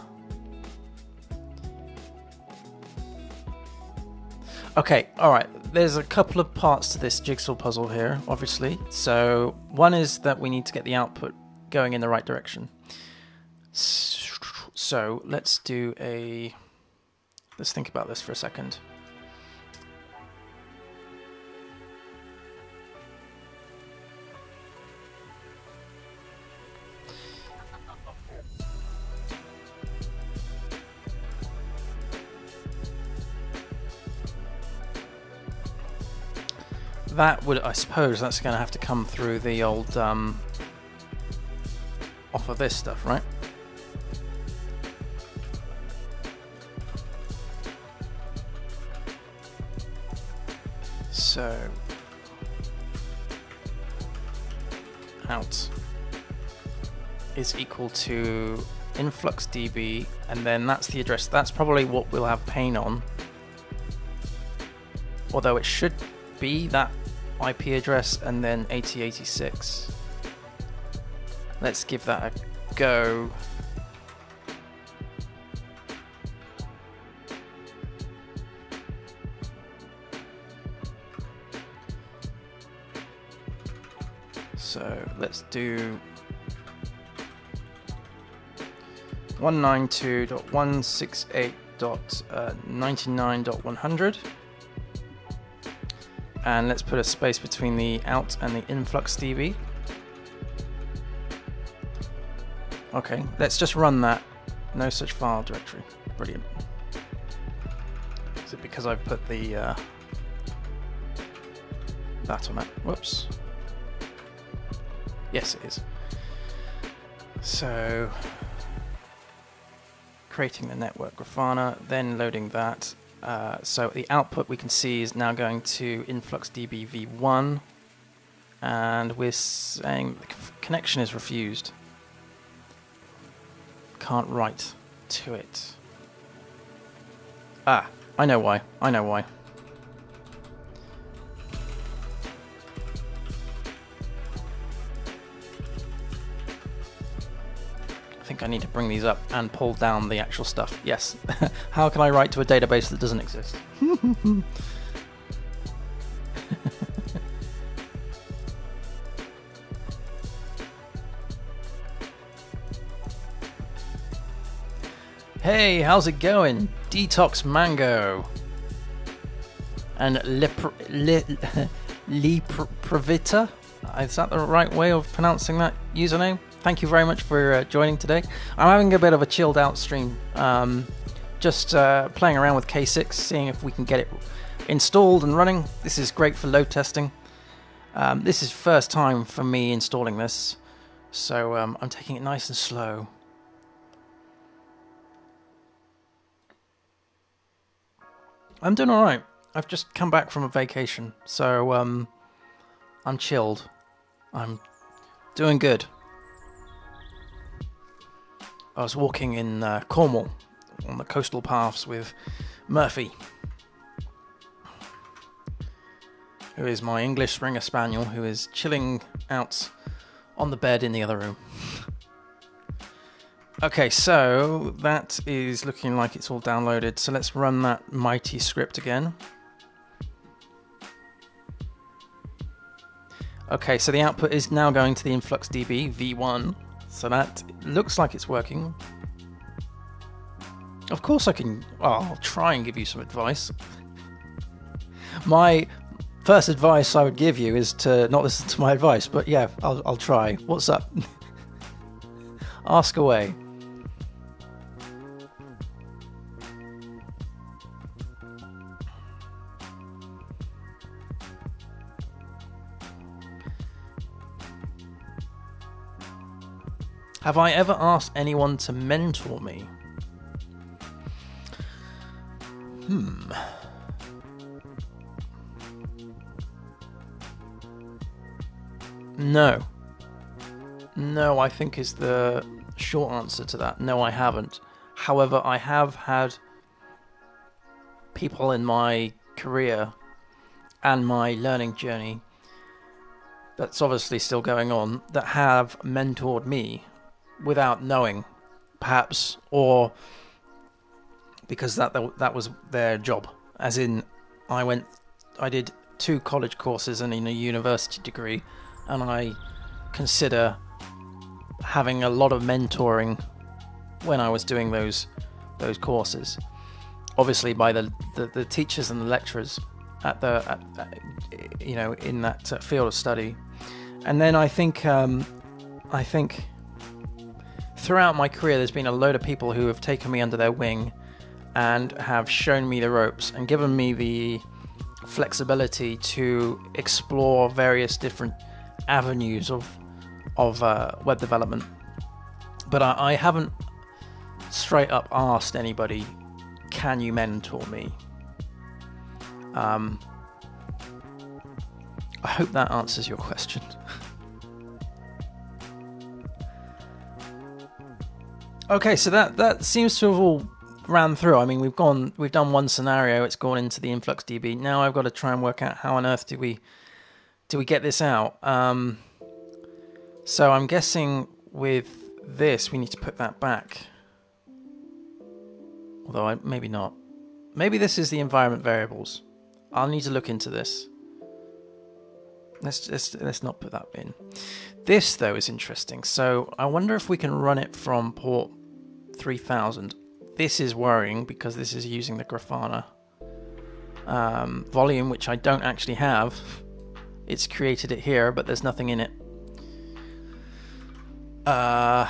Okay, alright. There's a couple of parts to this jigsaw puzzle here, obviously. So, one is that we need to get the output going in the right direction. So, let's do a. Let's think about this for a second. That would, I suppose, that's going to have to come through the old, um, off of this stuff, right? So, out is equal to influx dB, and then that's the address. That's probably what we'll have pain on. Although it should be that IP address and then 8086. Let's give that a go. So let's do 192.168.99.100 and let's put a space between the out and the influx dB. Okay, let's just run that. No such file directory. Brilliant. Is it because I've put the uh, that on that? Whoops. Yes, it is. So, creating the network Grafana, then loading that, uh, so the output we can see is now going to influx db v1 and we're saying the connection is refused. Can't write to it. Ah, I know why. I know why. Think I need to bring these up and pull down the actual stuff. Yes. How can I write to a database that doesn't exist? hey, how's it going? Detox Mango. And Lipravita? Is that the right way of pronouncing that username? Thank you very much for uh, joining today. I'm having a bit of a chilled out stream, um, just uh, playing around with K6, seeing if we can get it installed and running. This is great for load testing. Um, this is first time for me installing this, so um, I'm taking it nice and slow. I'm doing alright. I've just come back from a vacation, so um, I'm chilled. I'm doing good. I was walking in uh, Cornwall on the coastal paths with Murphy, who is my English Springer Spaniel, who is chilling out on the bed in the other room. okay, so that is looking like it's all downloaded. So let's run that mighty script again. Okay, so the output is now going to the InfluxDB v1 so that looks like it's working. Of course I can... I'll try and give you some advice. My first advice I would give you is to not listen to my advice, but yeah, I'll, I'll try. What's up? Ask away. Have I ever asked anyone to mentor me? Hmm. No. No, I think is the short answer to that. No, I haven't. However, I have had people in my career and my learning journey that's obviously still going on that have mentored me without knowing, perhaps, or because that that was their job. As in, I went, I did two college courses and in a university degree, and I consider having a lot of mentoring when I was doing those those courses. Obviously, by the the, the teachers and the lecturers at the at, you know in that uh, field of study, and then I think um, I think throughout my career, there's been a load of people who have taken me under their wing and have shown me the ropes and given me the flexibility to explore various different avenues of of uh, web development. But I, I haven't straight up asked anybody, "Can you mentor me?" Um, I hope that answers your question. Okay, so that that seems to have all ran through. I mean, we've gone, we've done one scenario. It's gone into the influx DB. Now I've got to try and work out how on earth do we do we get this out. Um, so I'm guessing with this we need to put that back. Although I, maybe not. Maybe this is the environment variables. I'll need to look into this. Let's just let's not put that in. This though is interesting. So I wonder if we can run it from port 3000 this is worrying because this is using the Grafana um, volume, which I don't actually have. It's created it here, but there's nothing in it. Uh,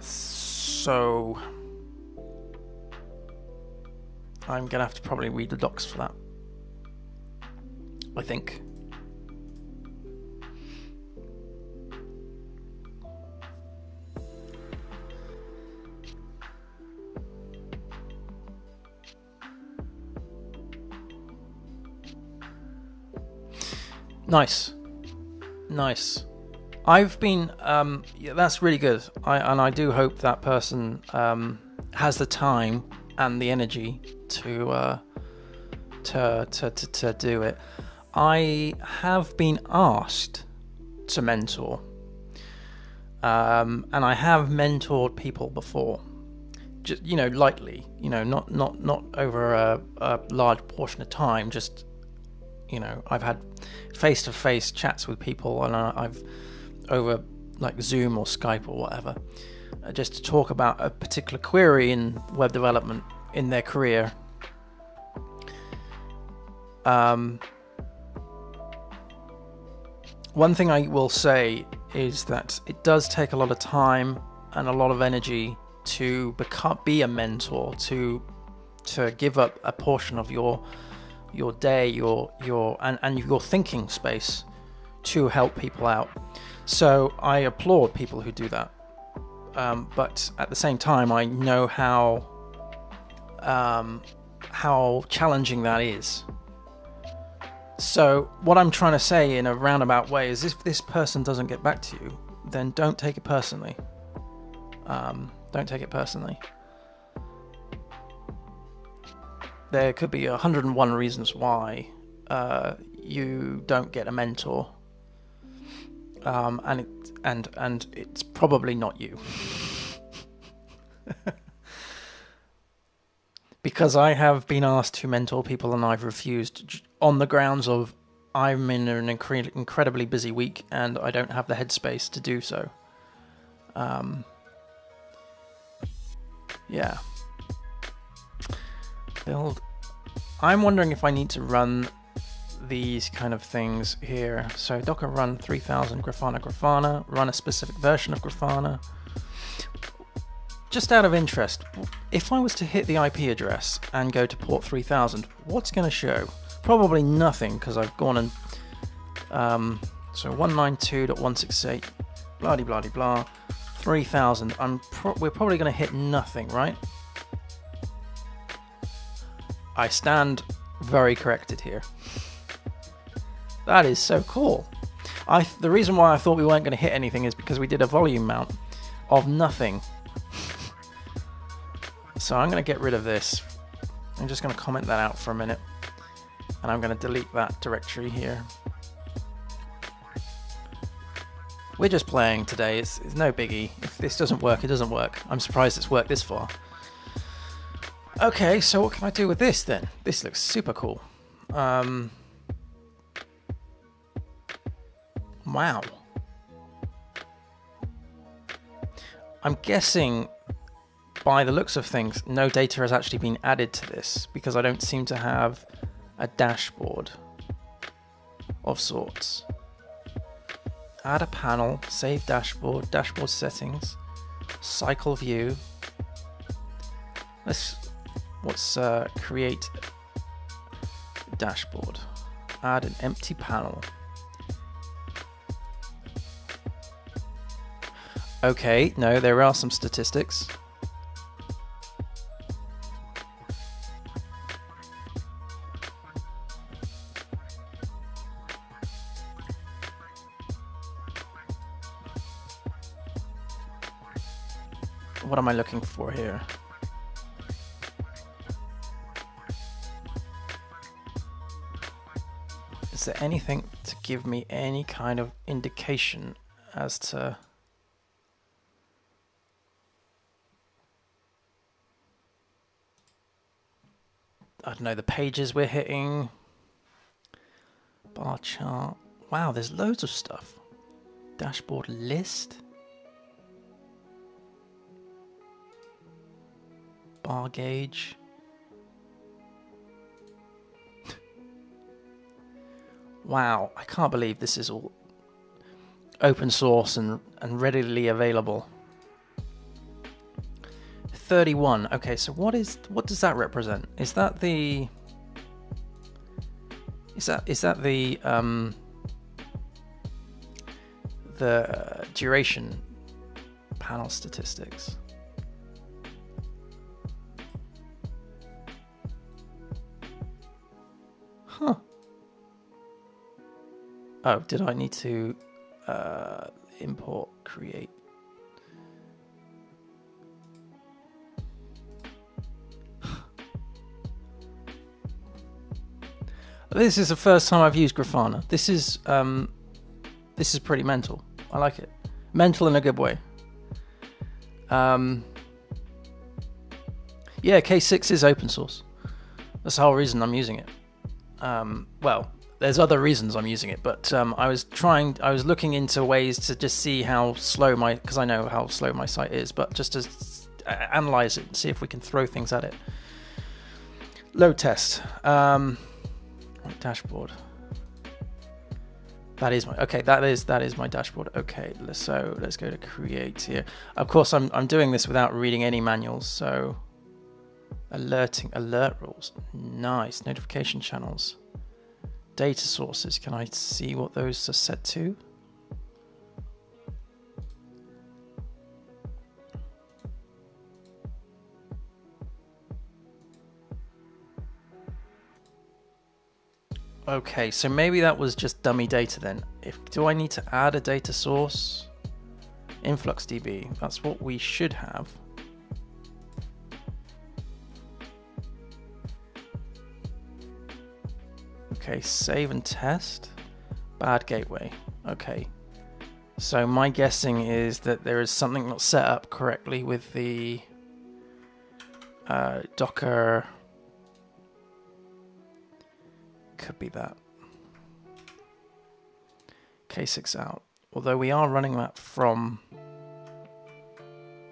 so I'm gonna have to probably read the docs for that. I think. Nice, nice. I've been. Um, yeah, that's really good. I, and I do hope that person um, has the time and the energy to, uh, to, to to to do it. I have been asked to mentor, um, and I have mentored people before. Just you know, lightly. You know, not not not over a, a large portion of time. Just you know, I've had face to face chats with people, and I've over like Zoom or Skype or whatever, uh, just to talk about a particular query in web development in their career. Um, one thing I will say is that it does take a lot of time and a lot of energy to become be a mentor to to give up a portion of your your day, your your and, and your thinking space to help people out. So I applaud people who do that. Um, but at the same time, I know how um, how challenging that is. So what I'm trying to say in a roundabout way is, if this person doesn't get back to you, then don't take it personally. Um, don't take it personally. There could be 101 reasons why uh, you don't get a mentor, um, and it, and and it's probably not you. because I have been asked to mentor people and I've refused on the grounds of I'm in an incre- incredibly busy week and I don't have the headspace to do so. Um, yeah build. I'm wondering if I need to run these kind of things here. So docker run 3000 Grafana Grafana, run a specific version of Grafana. Just out of interest, if I was to hit the IP address and go to port 3000, what's going to show? Probably nothing because I've gone and um, so 192.168, blah blah blah blah, 3000. I'm pro- we're probably going to hit nothing, right? I stand very corrected here. That is so cool. I the reason why I thought we weren't going to hit anything is because we did a volume mount of nothing. so I'm going to get rid of this. I'm just going to comment that out for a minute. And I'm going to delete that directory here. We're just playing today. It's, it's no biggie. If this doesn't work, it doesn't work. I'm surprised it's worked this far. Okay, so what can I do with this then? This looks super cool. Um, wow. I'm guessing by the looks of things, no data has actually been added to this because I don't seem to have a dashboard of sorts. Add a panel, save dashboard, dashboard settings, cycle view. Let's what's uh, create dashboard. Add an empty panel. Okay, no, there are some statistics. What am I looking for here? Is there anything to give me any kind of indication as to I don't know the pages we're hitting bar chart. Wow there's loads of stuff. Dashboard list. Bar gauge Wow, I can't believe this is all open source and, and readily available. 31. Okay, so what is what does that represent? Is that the Is that is that the um the duration panel statistics? Oh, did I need to uh, import create? this is the first time I've used Grafana. This is um, this is pretty mental. I like it. Mental in a good way. Um, yeah, K6 is open source. That's the whole reason I'm using it. Um, well, there's other reasons I'm using it, but um, I was trying, I was looking into ways to just see how slow my, because I know how slow my site is, but just to analyze it and see if we can throw things at it. Load test. Um, dashboard. That is my okay. That is that is my dashboard. Okay, so let's go to create here. Of course, I'm I'm doing this without reading any manuals. So alerting alert rules. Nice notification channels data sources. Can I see what those are set to? Okay, so maybe that was just dummy data then. If do I need to add a data source? InfluxDB, that's what we should have. Okay, save and test. Bad gateway. Okay. So my guessing is that there is something not set up correctly with the uh, Docker. Could be that. K6 out. Although we are running that from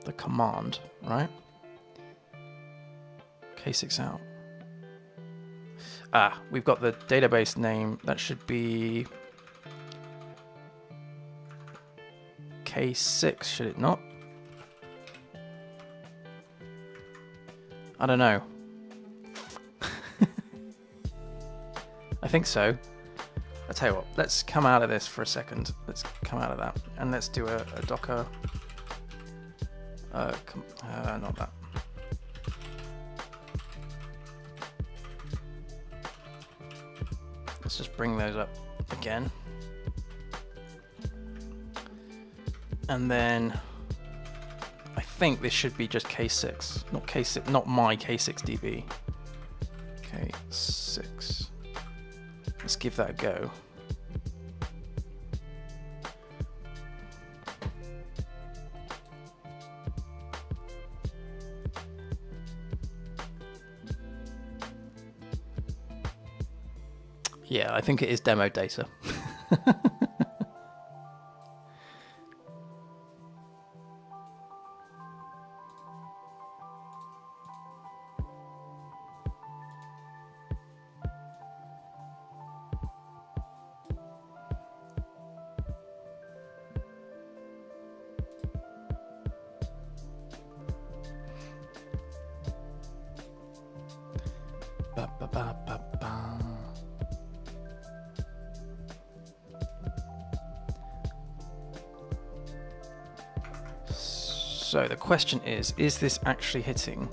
the command, right? K6 out. Ah, we've got the database name. That should be K6, should it not? I don't know. I think so. I tell you what, let's come out of this for a second. Let's come out of that and let's do a, a Docker. Uh, uh, not that. Bring those up again. And then I think this should be just K6, not K6, not my K6DB. K6. Let's give that a go. Yeah, I think it is demo data. question is is this actually hitting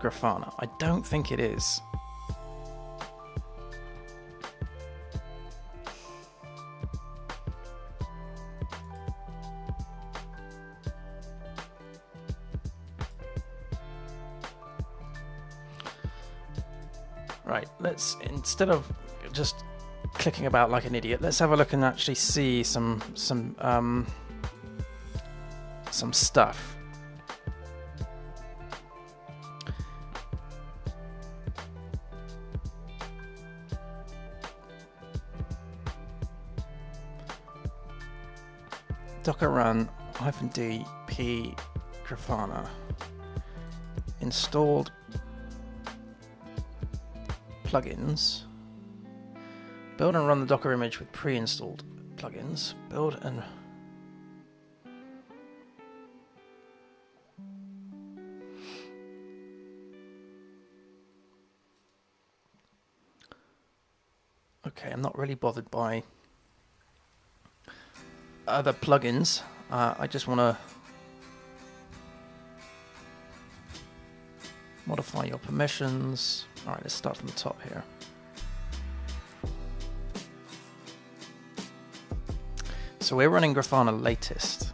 Grafana? I don't think it is. Right, let's instead of just clicking about like an idiot, let's have a look and actually see some some um some stuff. Docker run hyphen d p Grafana installed plugins. Build and run the Docker image with pre-installed plugins. Build and I'm not really bothered by other plugins. Uh, I just want to modify your permissions. All right, let's start from the top here. So we're running Grafana latest.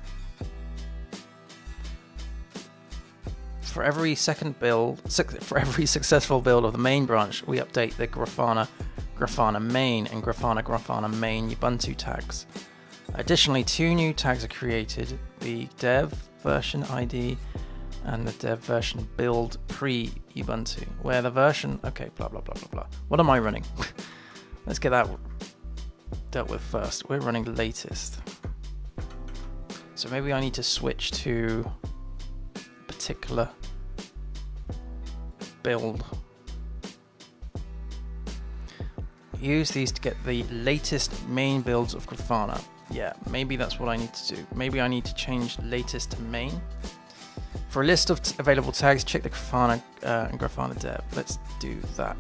For every second build, for every successful build of the main branch, we update the Grafana, Grafana main, and Grafana Grafana main Ubuntu tags. Additionally, two new tags are created: the dev version ID and the dev version build pre Ubuntu, where the version, okay, blah, blah, blah, blah, blah. What am I running? Let's get that dealt with first. We're running latest. So maybe I need to switch to a particular build. Use these to get the latest main builds of Grafana. Yeah, maybe that's what I need to do. Maybe I need to change latest to main. For a list of available tags, check the Grafana uh, and Grafana dev. Let's do that.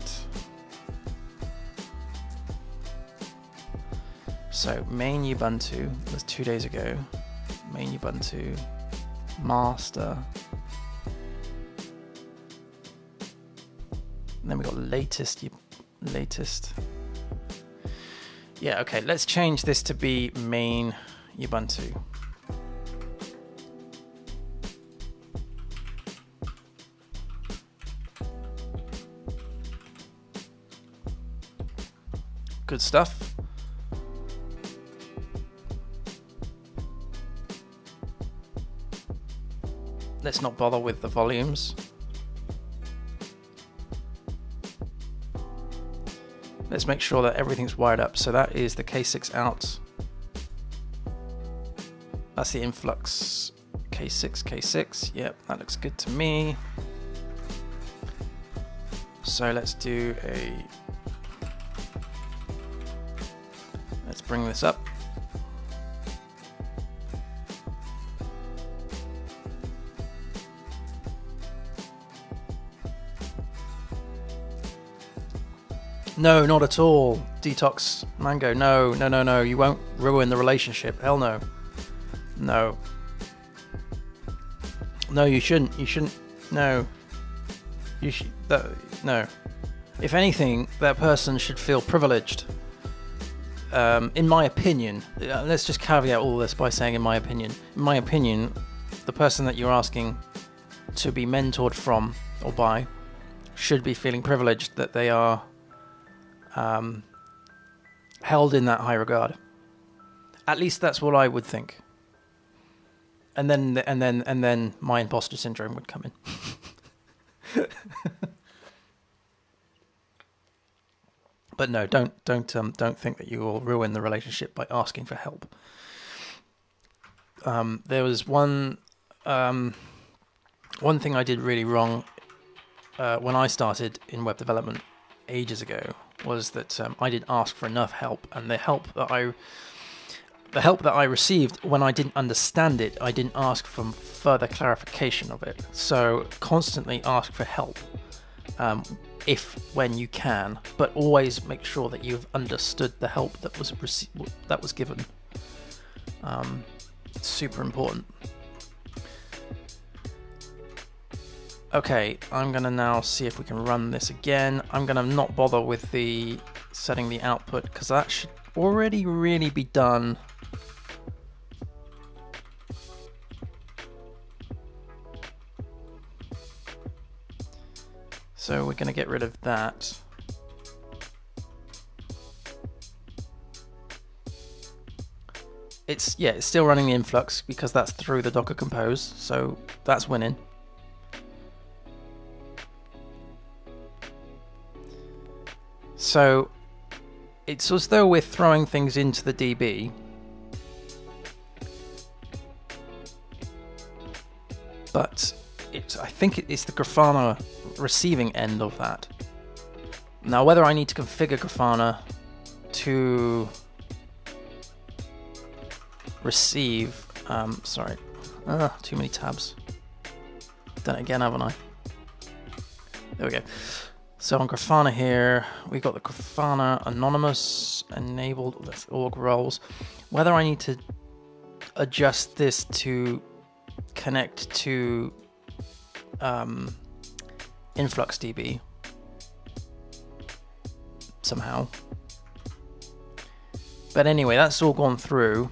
So main Ubuntu was two days ago. Main Ubuntu, master. And then we got latest, latest. Yeah, okay, let's change this to be main Ubuntu. Good stuff. Let's not bother with the volumes. Make sure that everything's wired up. So that is the K6 out. That's the influx K6, K6. Yep, that looks good to me. So let's do a Let's bring this up. No, not at all. Detox Mango. No, no, no, no. You won't ruin the relationship. Hell no. No. No, you shouldn't. You shouldn't. No. You should. No. If anything, that person should feel privileged um, in my opinion, uh, let's just caveat all this by saying, in my opinion, in my opinion, the person that you're asking to be mentored from or by should be feeling privileged that they are um, held in that high regard. At least that's what I would think. And then, and then, and then, my imposter syndrome would come in. But no, don't don't um, don't think that you will ruin the relationship by asking for help. Um, there was one um, one thing I did really wrong uh, when I started in web development ages ago was that um, I didn't ask for enough help, and the help that I the help that I received when I didn't understand it, I didn't ask for further clarification of it. So constantly ask for help, um, if when you can, but always make sure that you've understood the help that was rece- that was given. Um, it's super important. Okay, I'm gonna now see if we can run this again. I'm gonna not bother with the setting the output because that should already really be done. So we're gonna get rid of that. It's yeah, it's still running the influx because that's through the Docker Compose, so that's winning. So it's as though we're throwing things into the DB. But it's, I think it's the Grafana receiving end of that. Now, whether I need to configure Grafana to receive, um, sorry, uh, too many tabs. Done it again, haven't I? There we go. So on Grafana here, we've got the Grafana Anonymous enabled with org roles. Whether I need to adjust this to connect to um, InfluxDB somehow. But anyway, that's all gone through.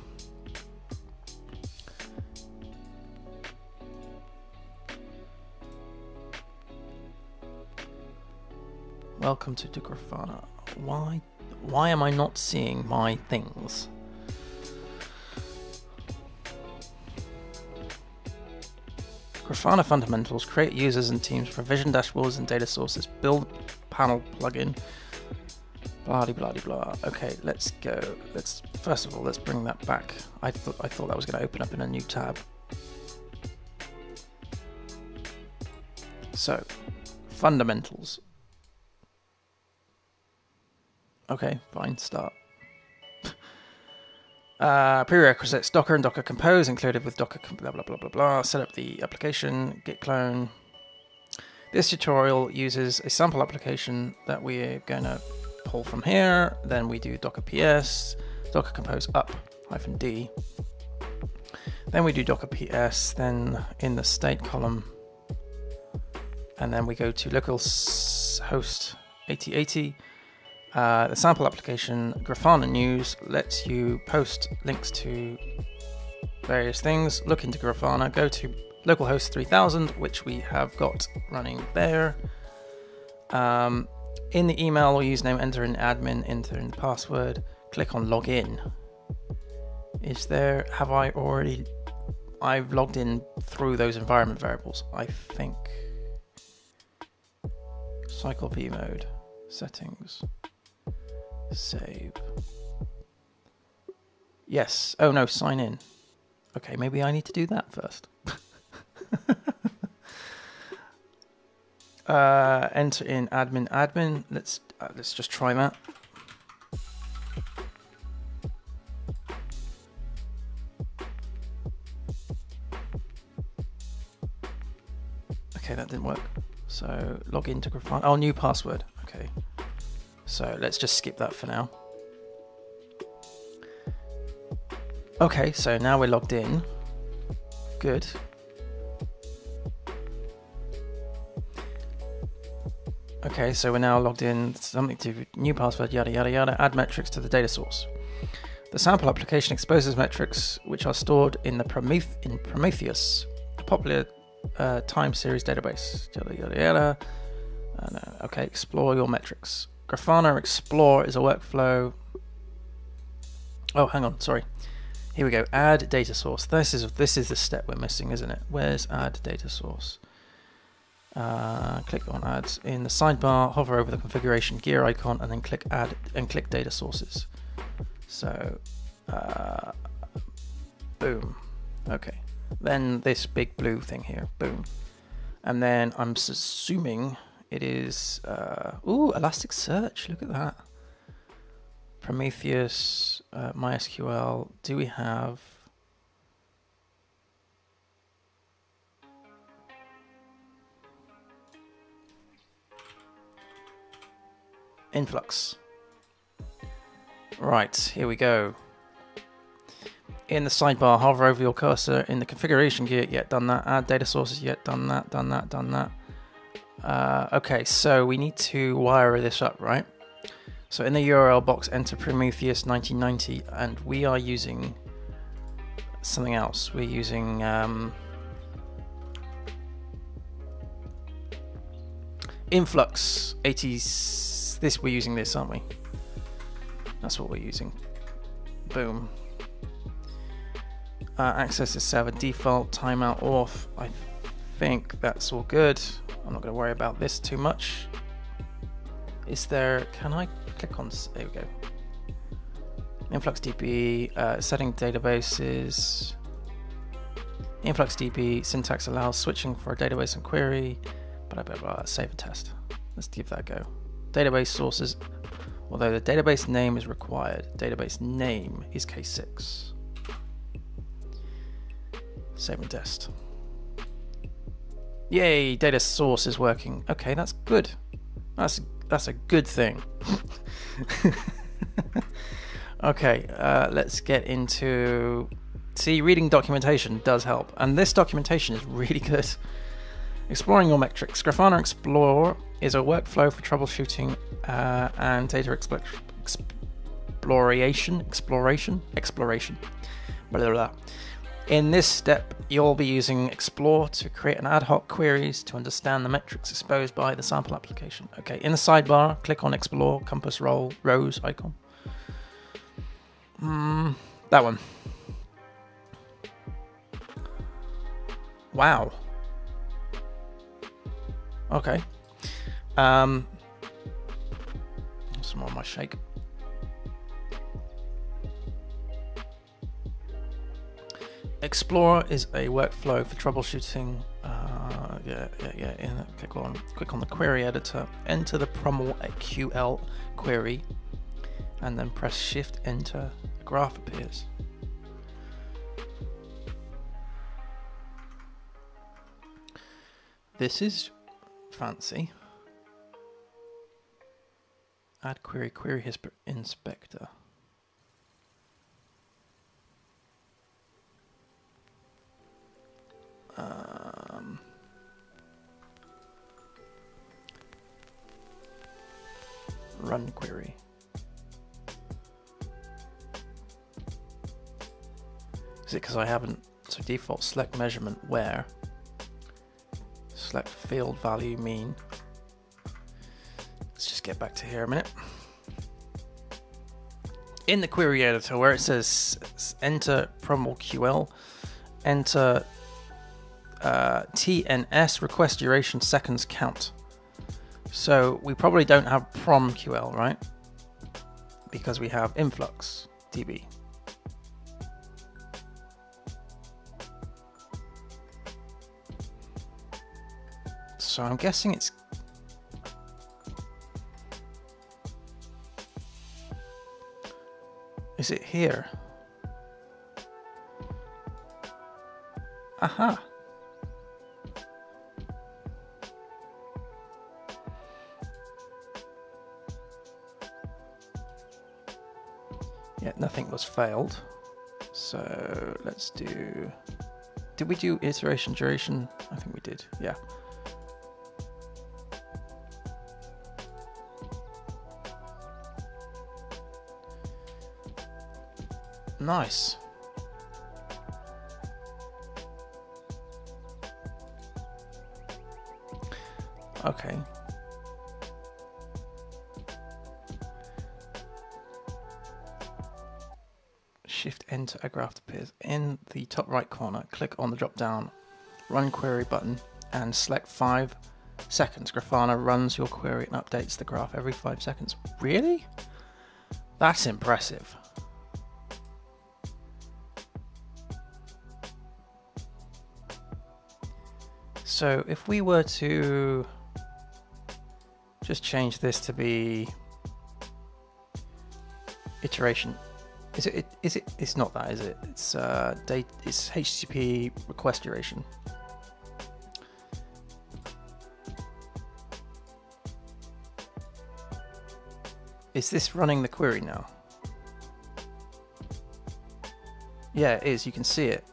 Welcome to Grafana. Why why am I not seeing my things? Grafana fundamentals, create users and teams, provision dashboards and data sources, build panel plugin, blah blah blah blah. Okay, let's go. Let's first of all let's bring that back. I thought I thought that was going to open up in a new tab. So, fundamentals. Okay, fine, start. Uh, prerequisites Docker and Docker Compose included with Docker blah blah blah blah blah. Set up the application, git clone. This tutorial uses a sample application that we're going to pull from here. Then we do Docker PS, Docker Compose up hyphen D. Then we do Docker PS. Then in the state column, and then we go to localhost 8080 uh, the sample application Grafana News lets you post links to various things. Look into Grafana, go to localhost 3000, which we have got running there. Um, in the email or username, enter in admin, enter in the password, click on login. Is there, have I already, I've logged in through those environment variables, I think. Cycle V mode, settings. Save. Yes. Oh no, sign in. Okay, maybe I need to do that first. uh, enter in admin admin. Let's uh, let's just try that. Okay, that didn't work. So log into Grafana. Oh, new password. Okay. So let's just skip that for now. Okay, so now we're logged in. Good. Okay, so we're now logged in. Something to new password, yada yada yada. Add metrics to the data source. The sample application exposes metrics which are stored in the Prometh- in Prometheus, a popular uh, time series database. Yada yada yada. Uh, okay, explore your metrics. Grafana Explore is a workflow. Oh, hang on, sorry. Here we go. Add data source. This is this is the step we're missing, isn't it? Where's add data source? Uh, click on add in the sidebar, hover over the configuration gear icon, and then click add and click data sources. So, uh, boom. Okay. Then this big blue thing here, boom. And then I'm assuming it is, uh, ooh, Elasticsearch, look at that. Prometheus, uh, MySQL. Do we have influx. Right, here we go. In the sidebar, hover over your cursor. In the configuration gear, yet done that. Add data sources, yet done that, done that, done that. Uh, okay, so we need to wire this up, right? So in the URL box, enter Prometheus 1990, and we are using something else. We're using um, Influx 80s this we're using this, aren't we? That's what we're using. Boom. Uh, access to server default, timeout off. I think that's all good. I'm not going to worry about this too much. Is there, can I click on, there we go. InfluxDB, uh, setting databases. InfluxDB syntax allows switching for a database and query. Blah, blah, blah, save a test. Let's give that a go database sources, although the database name is required. Database name is K6. Save and test. Yay, data source is working. Okay, that's good. That's that's a good thing. okay, uh, let's get into. See, reading documentation does help, and this documentation is really good. Exploring your metrics. Grafana Explore is a workflow for troubleshooting uh, and data exploration. Exploration? Exploration. Blah, blah, blah. In this step, you'll be using Explore to create an ad hoc queries to understand the metrics exposed by the sample application. Okay, in the sidebar, click on Explore compass roll rows icon. Mm, that one. Wow. Okay. Um, some more of my shake. Explore is a workflow for troubleshooting. Uh, yeah, yeah, yeah. In, click on, click on the query editor. Enter the PromQL query, and then press Shift Enter. A graph appears. This is fancy. Add query, query inspector. Um, run query. Is it because I haven't, so default select measurement where? select field value mean. Let's just get back to here a minute. In the query editor where it says enter PromQL, enter uh, TNS request duration seconds count. So we probably don't have PromQL, right? Because we have influx DB. So I'm guessing it's... Is it here? Aha! Nothing was failed. So let's do... Did we do iteration duration? I think we did, yeah. Nice. Okay. Enter a graph appears. In the top right corner, click on the drop down run query button and select 5 seconds. Grafana runs your query and updates the graph every five seconds. Really? That's impressive. So if we were to just change this to be iteration, is it? Is it? It's not that, is it? It's uh, date. It's HTTP request duration. Is this running the query now? Yeah, it is. You can see it.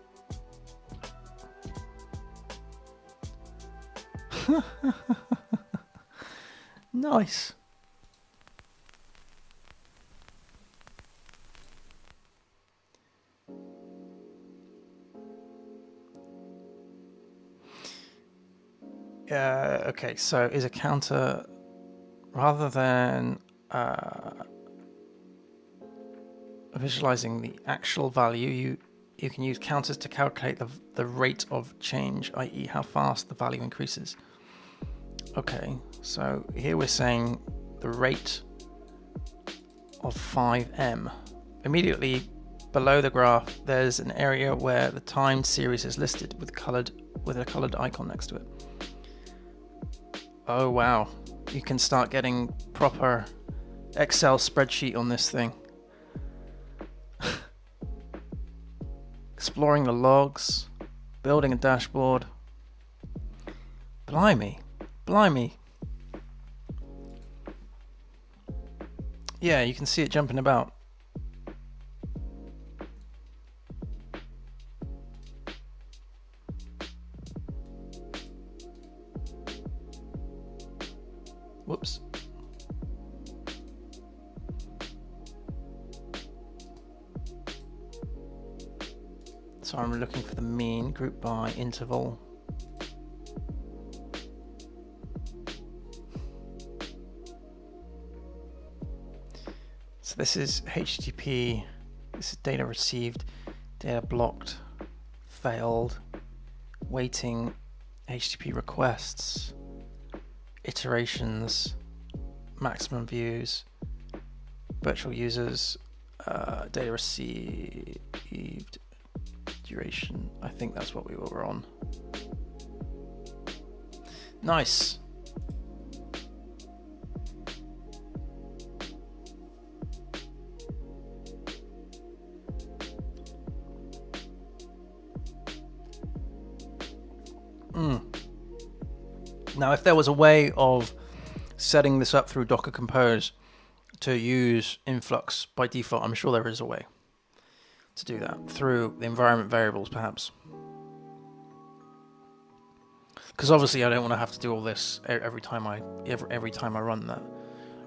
nice. Uh, okay, so is a counter rather than uh, visualizing the actual value, you you can use counters to calculate the, the rate of change, i.e. how fast the value increases. Okay, so here we're saying the rate of 5m. Immediately below the graph, there's an area where the time series is listed with colored with a colored icon next to it. Oh wow, you can start getting proper Excel spreadsheet on this thing. Exploring the logs, building a dashboard. Blimey, blimey. Yeah, you can see it jumping about. By interval. So this is HTTP, this is data received, data blocked, failed, waiting, HTTP requests, iterations, maximum views, virtual users, uh, data received, duration. I think that's what we were on. Nice. Mm. Now, if there was a way of setting this up through Docker Compose to use Influx by default, I'm sure there is a way to do that through the environment variables, perhaps. Because obviously, I don't want to have to do all this every time I every, every time I run that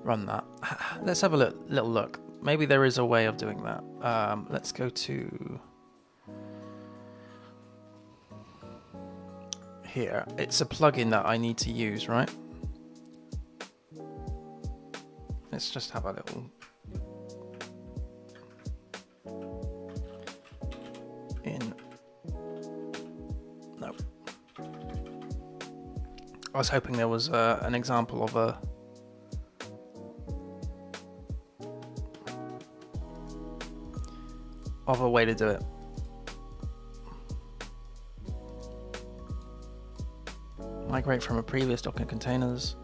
run that. Let's have a little, little look. Maybe there is a way of doing that. Um, let's go to here. It's a plugin that I need to use, right? Let's just have a little I was hoping there was uh, an example of a. of a way to do it. Migrate from a previous Docker containers.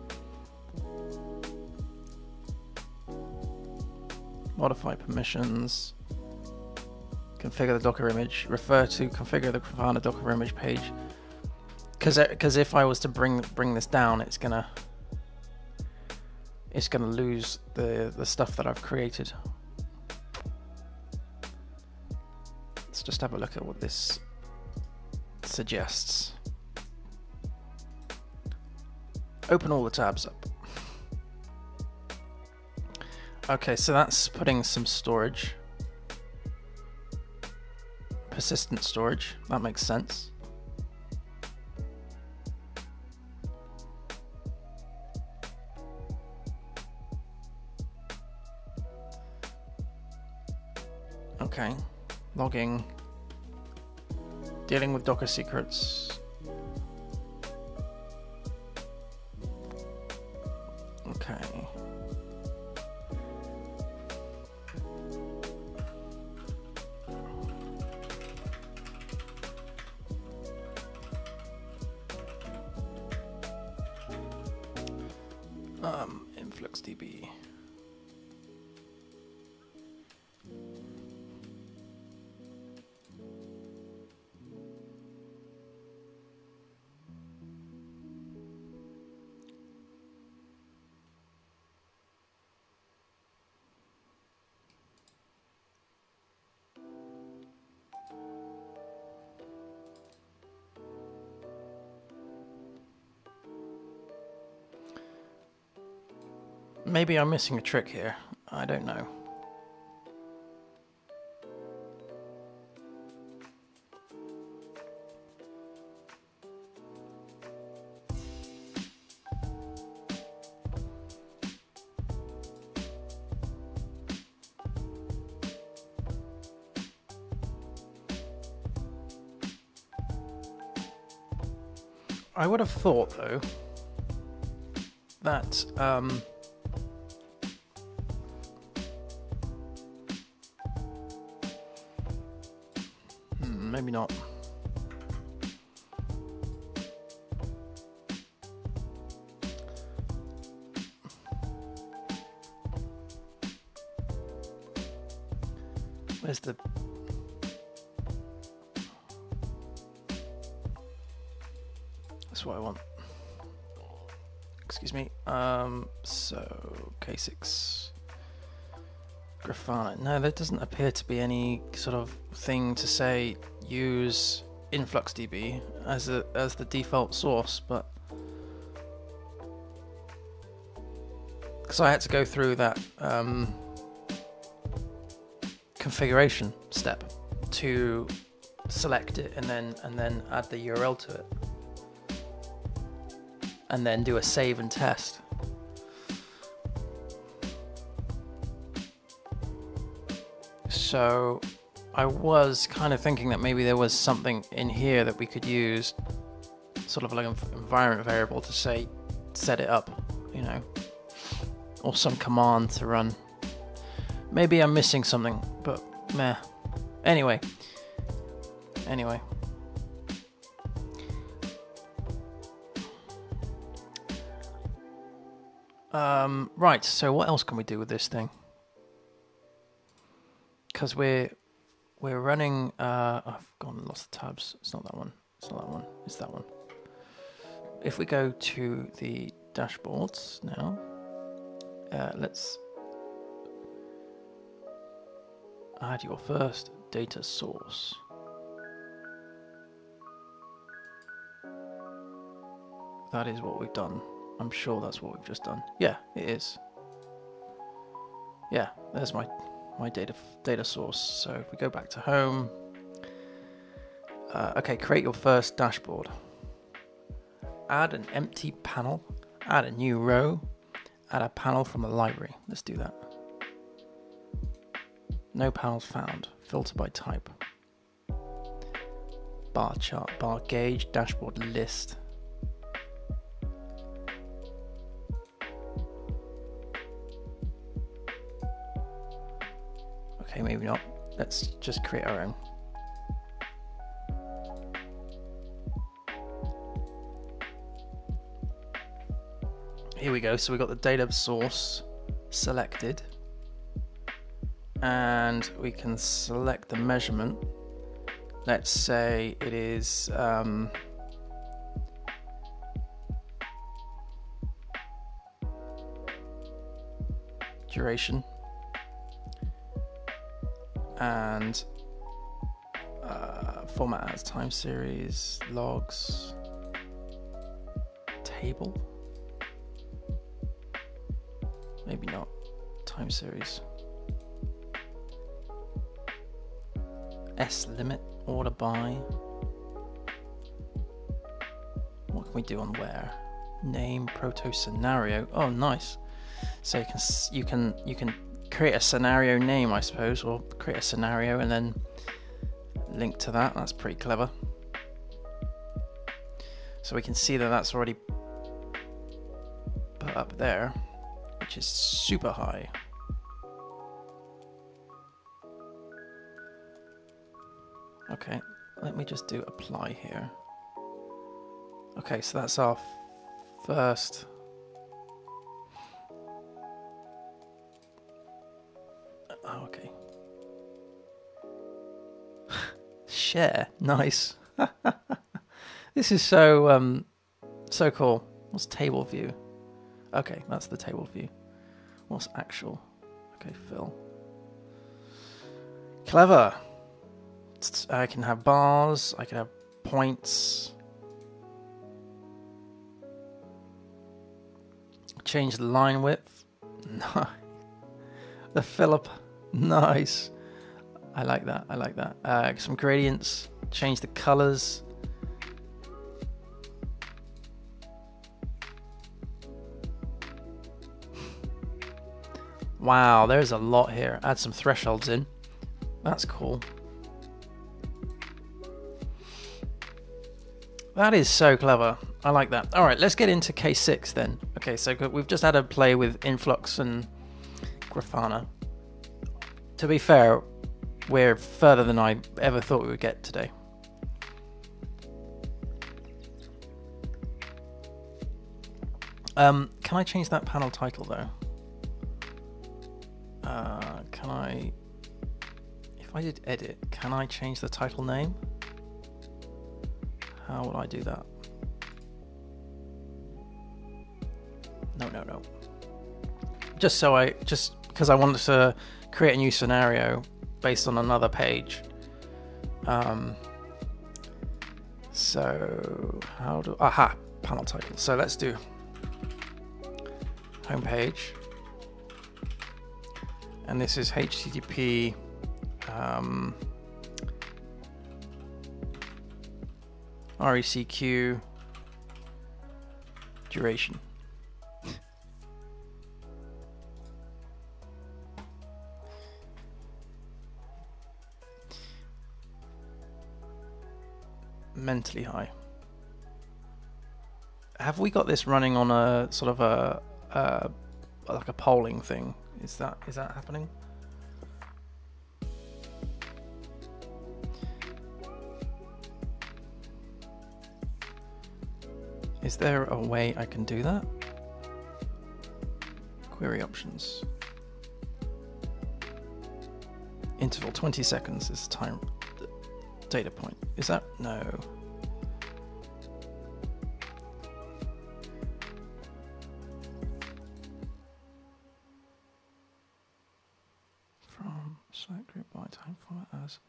Modify permissions configure the Docker image, refer to configure the Grafana Docker image page. Because because if I was to bring bring this down, it's gonna it's gonna lose the the stuff that I've created. Let's just have a look at what this suggests. Open all the tabs up. Okay, so that's putting some storage persistent storage. That makes sense. Okay, logging, dealing with Docker secrets. Maybe I'm missing a trick here. I don't know. I would have thought, though, that um, there doesn't appear to be any sort of thing to say use InfluxDB as a as the default source, but because I had to go through that um, configuration step to select it and then and then add the URL to it, and then do a save and test. So I was kind of thinking that maybe there was something in here that we could use, sort of like an environment variable to say, set it up, you know, or some command to run. Maybe I'm missing something, but meh. Anyway, anyway. Um, right, so what else can we do with this thing? Because we're we're running. Uh, I've gone and lost the tabs. It's not that one. It's not that one. It's that one. If we go to the dashboards now, uh, let's add your first data source. That is what we've done. I'm sure that's what we've just done. Yeah, it is. Yeah, there's my my data data source. So if we go back to home, uh, okay, create your first dashboard. Add an empty panel. Add a new row. Add a panel from the library. Let's do that. No panels found. Filter by type. Bar chart, bar gauge, dashboard list. Okay, maybe not. Let's just create our own. Here we go. So we've got the data source selected. And we can select the measurement. Let's say it is um, duration and uh, format as time series, logs, table. Maybe not time series. S limit, order by. What can we do on where? Name proto scenario. Oh, nice. So you can you can you can create a scenario name, I suppose, or create a scenario and then link to that. That's pretty clever. So we can see that that's already put up there, which is super high. Okay, let me just do apply here. Okay, so that's our first Oh, okay. Share. Nice. this is so um so cool. What's table view? Okay, that's the table view. What's actual? Okay, fill. Clever. I can have bars, I can have points. Change the line width. Nice. The Philip. Nice. I like that. I like that. Uh, some gradients. Change the colors. Wow, there's a lot here. Add some thresholds in. That's cool. That is so clever. I like that. All right, let's get into K6 then. Okay, so we've just had a play with Influx and Grafana. To be fair, we're further than I ever thought we would get today. Um, can I change that panel title though? Uh, can I... If I did edit, can I change the title name? How will I do that? No, no, no. Just so I, just because I wanted to create a new scenario based on another page. Um, so how do, aha, panel title. So let's do homepage. And this is HTTP um, REQ duration. Mentally high. Have we got this running on a sort of a, like a polling thing? Is that is that happening? Is there a way I can do that? Query options. Interval 20 seconds is the time data point. Is that no? From select group by time format as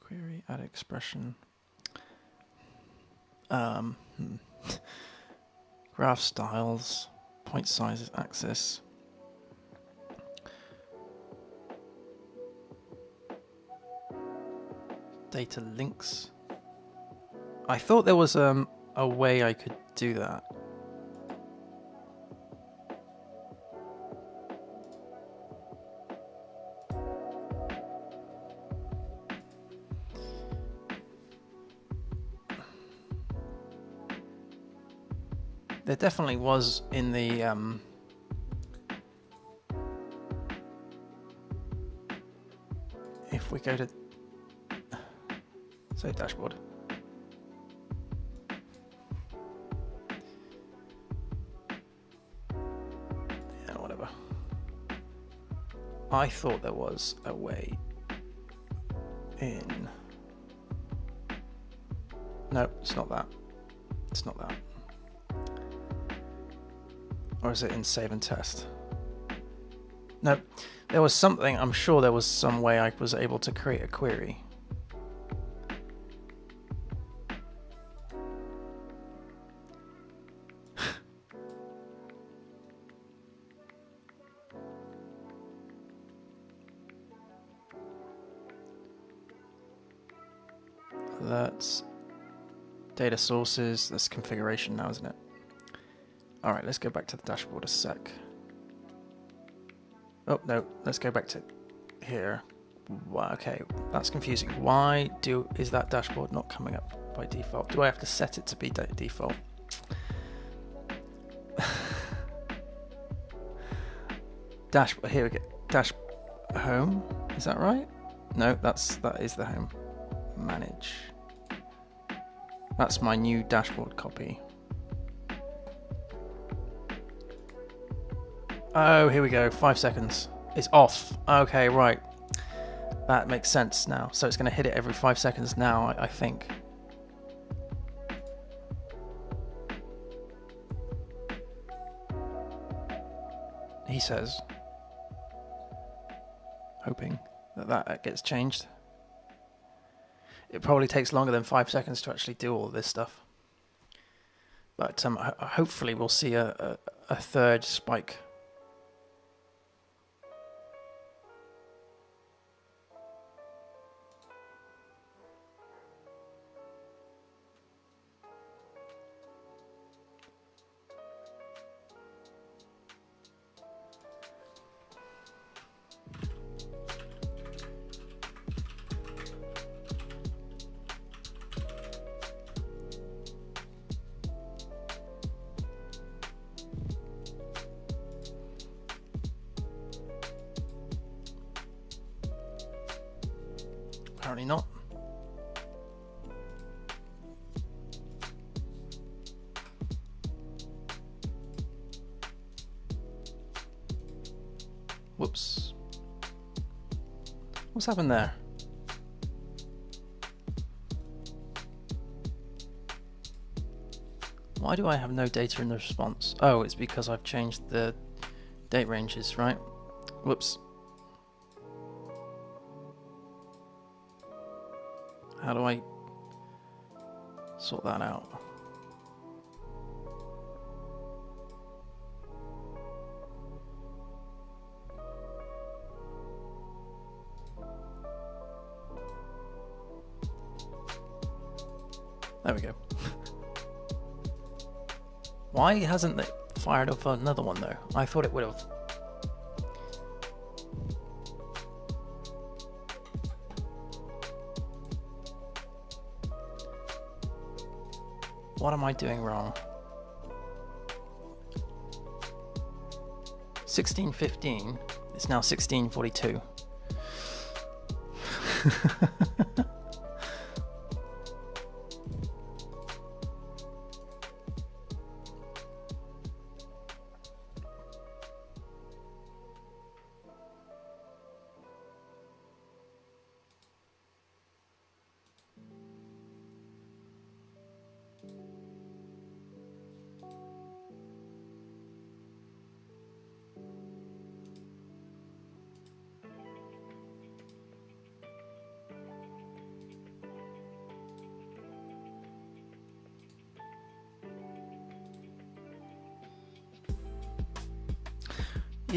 query add expression. Um, hmm. graph styles, point sizes, axis. Data links. I thought there was um, a way I could do that. There definitely was in the um, if we go to say dashboard. I thought there was a way in. No, it's not that. It's not that. Or is it in save and test? No, there was something, I'm sure there was some way I was able to create a query. Sources, that's configuration now, isn't it? All right, let's go back to the dashboard a sec. Oh, no, let's go back to here. Okay, that's confusing. Why do is that dashboard not coming up by default? Do I have to set it to be default? Dash, here we go. Dash home, is that right? No, that's that is the home. Manage. That's my new dashboard copy. Oh, here we go. Five seconds. It's off. Okay, right. That makes sense now. So it's going to hit it every five seconds now, I, I think. He says, hoping that that gets changed. It probably takes longer than five seconds to actually do all this stuff. But um, hopefully we'll see a, a, a third spike Apparently not. Whoops. What's happened there? Why do I have no data in the response? Oh, it's because I've changed the date ranges, right? Whoops. How do I sort that out? There we go. Why hasn't it fired off another one though? I thought it would have. What am I doing wrong? 1615. It's now 1642.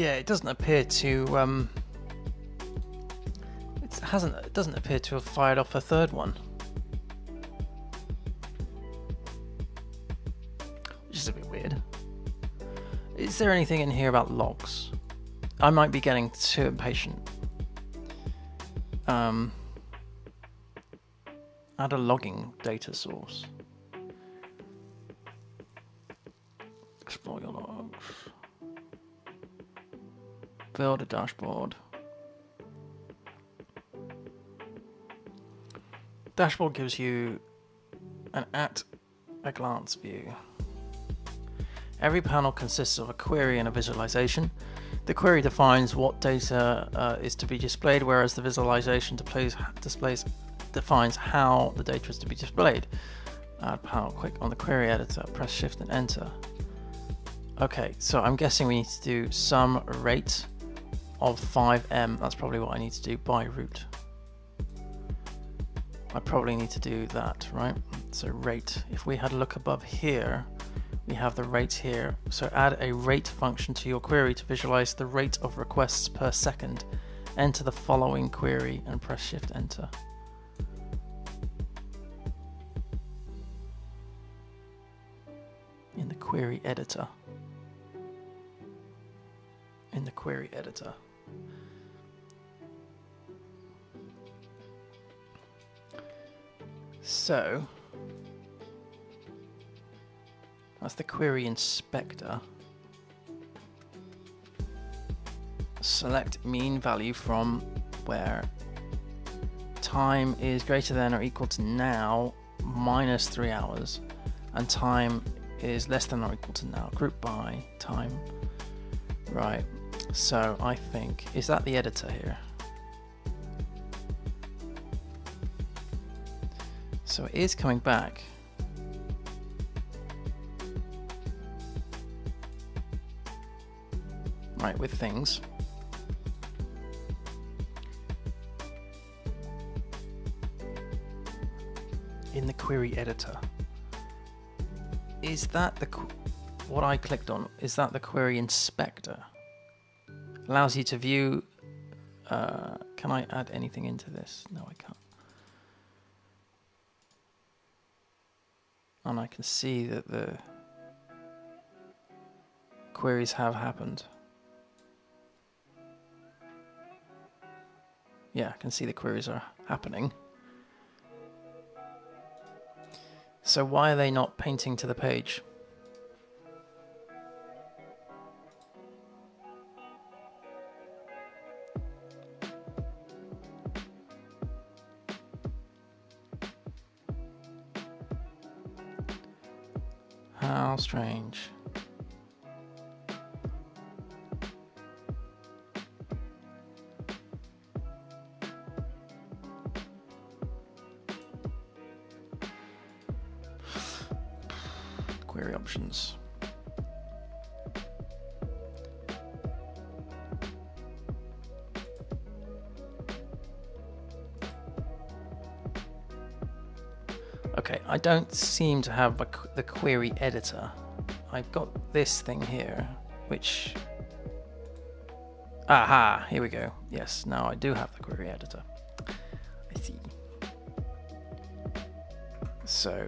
Yeah, it doesn't appear to. Um, it hasn't. It doesn't appear to have fired off a third one. Which is a bit weird. Is there anything in here about logs? I might be getting too impatient. Um, add a logging data source. Build a dashboard. Dashboard gives you an at a glance view. Every panel consists of a query and a visualization. The query defines what data uh, is to be displayed, whereas the visualization displays, displays defines how the data is to be displayed. Add panel, click on the query editor, press shift and enter. Okay, so I'm guessing we need to do some rate of 5m. That's probably what I need to do by route. I probably need to do that, right? So rate, if we had a look above here, we have the rate here. So add a rate function to your query to visualize the rate of requests per second. Enter the following query and press shift enter. In the query editor. Query editor. So, that's the query inspector. Select mean value from where time is greater than or equal to now minus three hours and time is less than or equal to now. Group by time. Right. So I think, is that the editor here? So it is coming back. Right, with things. In the query editor. Is that the what I clicked on? Is that the query inspector? Allows you to view. Uh, can I add anything into this? No, I can't. and I can see that the queries have happened. Yeah, I can see the queries are happening. So why are they not painting to the page? Strange. Don't seem to have the query editor. I've got this thing here, which... Aha, here we go. Yes, now I do have the query editor. I see. So...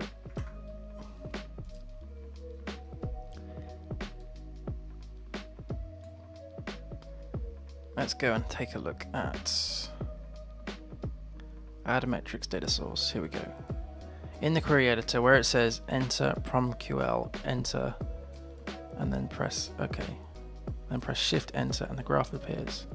Let's go and take a look at add metrics data source. Here we go in the query editor where it says enter PromQL, enter, and then press OK. Then press shift enter and the graph appears.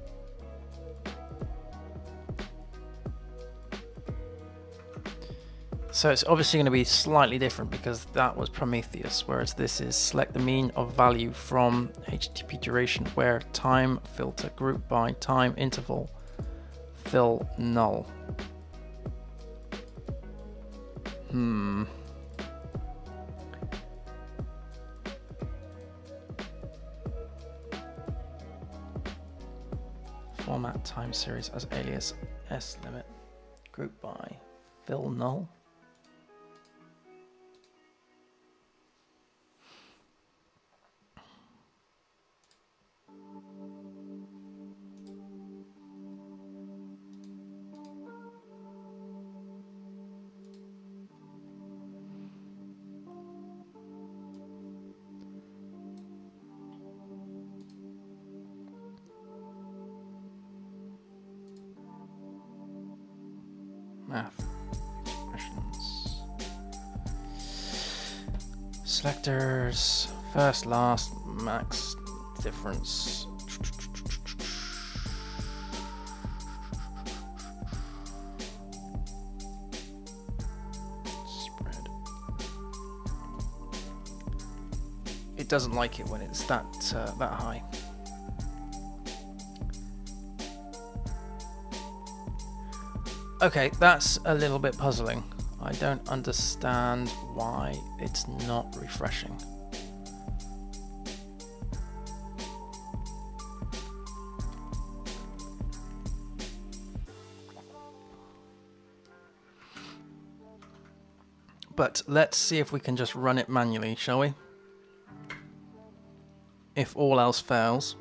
So it's obviously going to be slightly different because that was Prometheus, whereas this is select the mean of value from HTTP duration where time filter group by time interval fill null. Series as alias s limit group by fill null. First, last, max, difference. Spread. It doesn't like it when it's that uh, that high. Okay, that's a little bit puzzling. I don't understand why it's not refreshing. But let's see if we can just run it manually, shall we? If all else fails.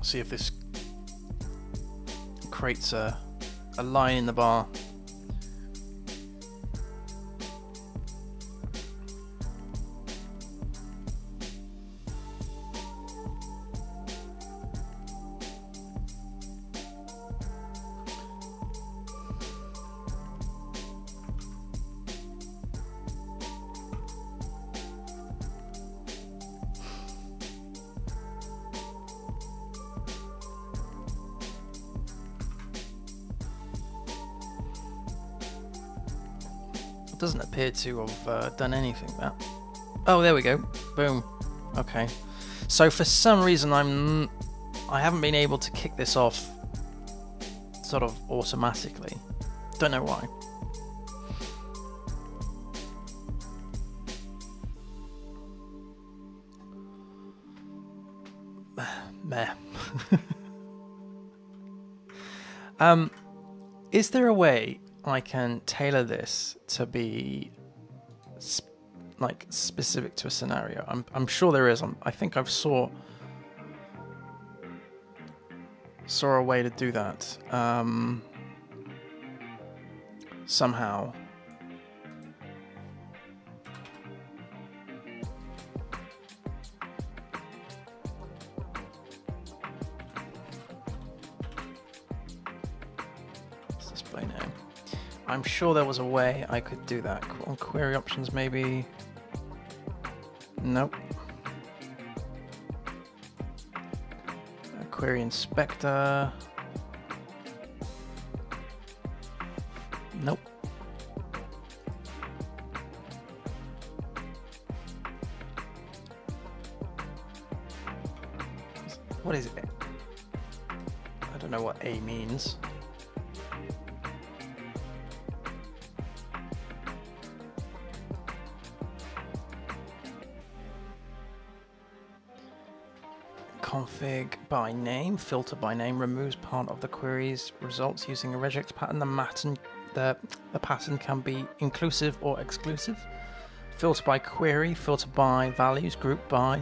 see if this creates a, uh, a line in the bar. Doesn't appear to have uh, done anything. That. Oh, there we go. Boom. Okay. So for some reason, I'm I haven't been able to kick this off sort of automatically. Don't know why. Meh. um, is there a way I can tailor this to be sp- like specific to a scenario? I'm I'm sure there is. I'm, I think I've saw saw a way to do that. Um, somehow. I'm sure there was a way I could do that. On query options, maybe. Nope. Uh, query inspector. By name, filter by name, removes part of the query's results using a regex pattern. The pattern, the, the pattern can be inclusive or exclusive. Filter by query, filter by values, group by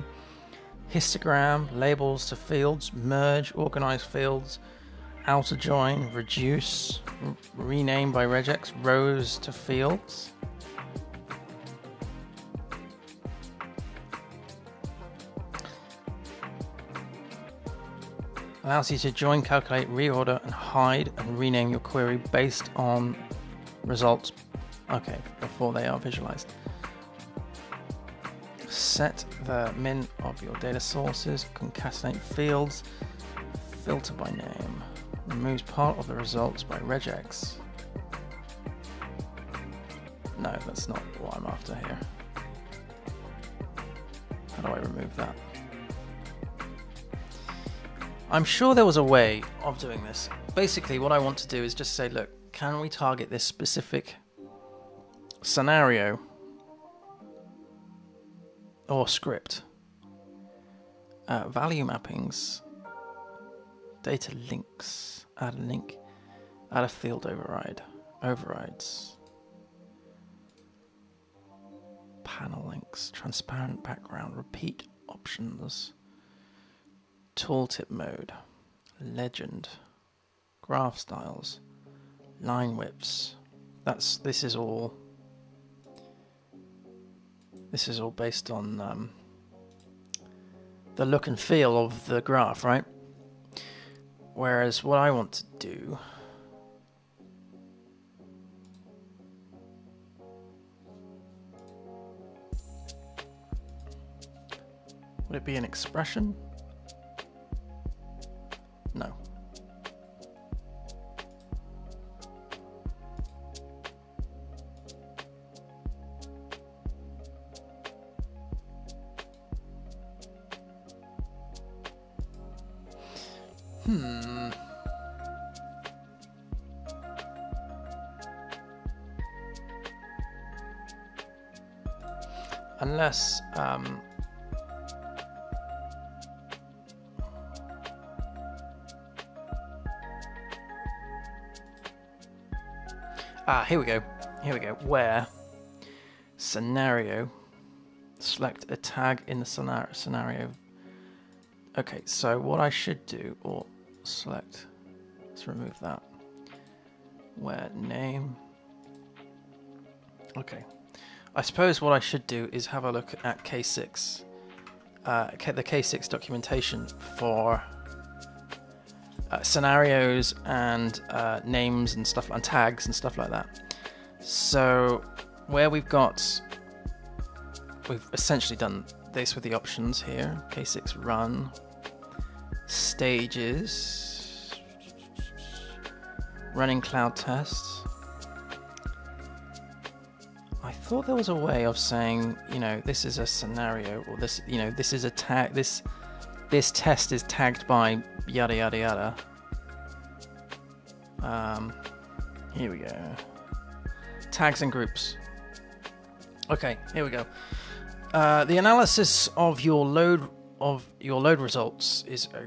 histogram, labels to fields, merge, organize fields, outer join, reduce, rename by regex, rows to fields. Allows you to join, calculate, reorder, and hide and rename your query based on results. Okay, before they are visualized. Set the min of your data sources, concatenate fields, filter by name, removes part of the results by regex. No, that's not what I'm after here. How do I remove that? I'm sure there was a way of doing this. Basically, what I want to do is just say, look, can we target this specific scenario or script? Uh, value mappings, data links, add a link, add a field override, overrides, panel links, transparent background, repeat options tooltip mode, legend, graph styles, line widths. That's this is all. This is all based on um, the look and feel of the graph, right? Whereas what I want to do would it be an expression? Hmm. Unless um, Ah, here we go. Here we go. Where scenario select a tag in the scenario scenario. Okay, so what I should do or select let's remove that. Where name Okay. I suppose what I should do is have a look at K6 uh, the K6 documentation for uh, scenarios and uh, names and stuff and tags and stuff like that. So where we've got, we've essentially done this with the options here. K6 run, stages, running cloud tests. I thought there was a way of saying, you know, this is a scenario, or this, you know, this is a tag. This this test is tagged by yada yada yada. Um, here we go. Tags and groups. Okay, here we go. Uh, the analysis of your load of your load results is a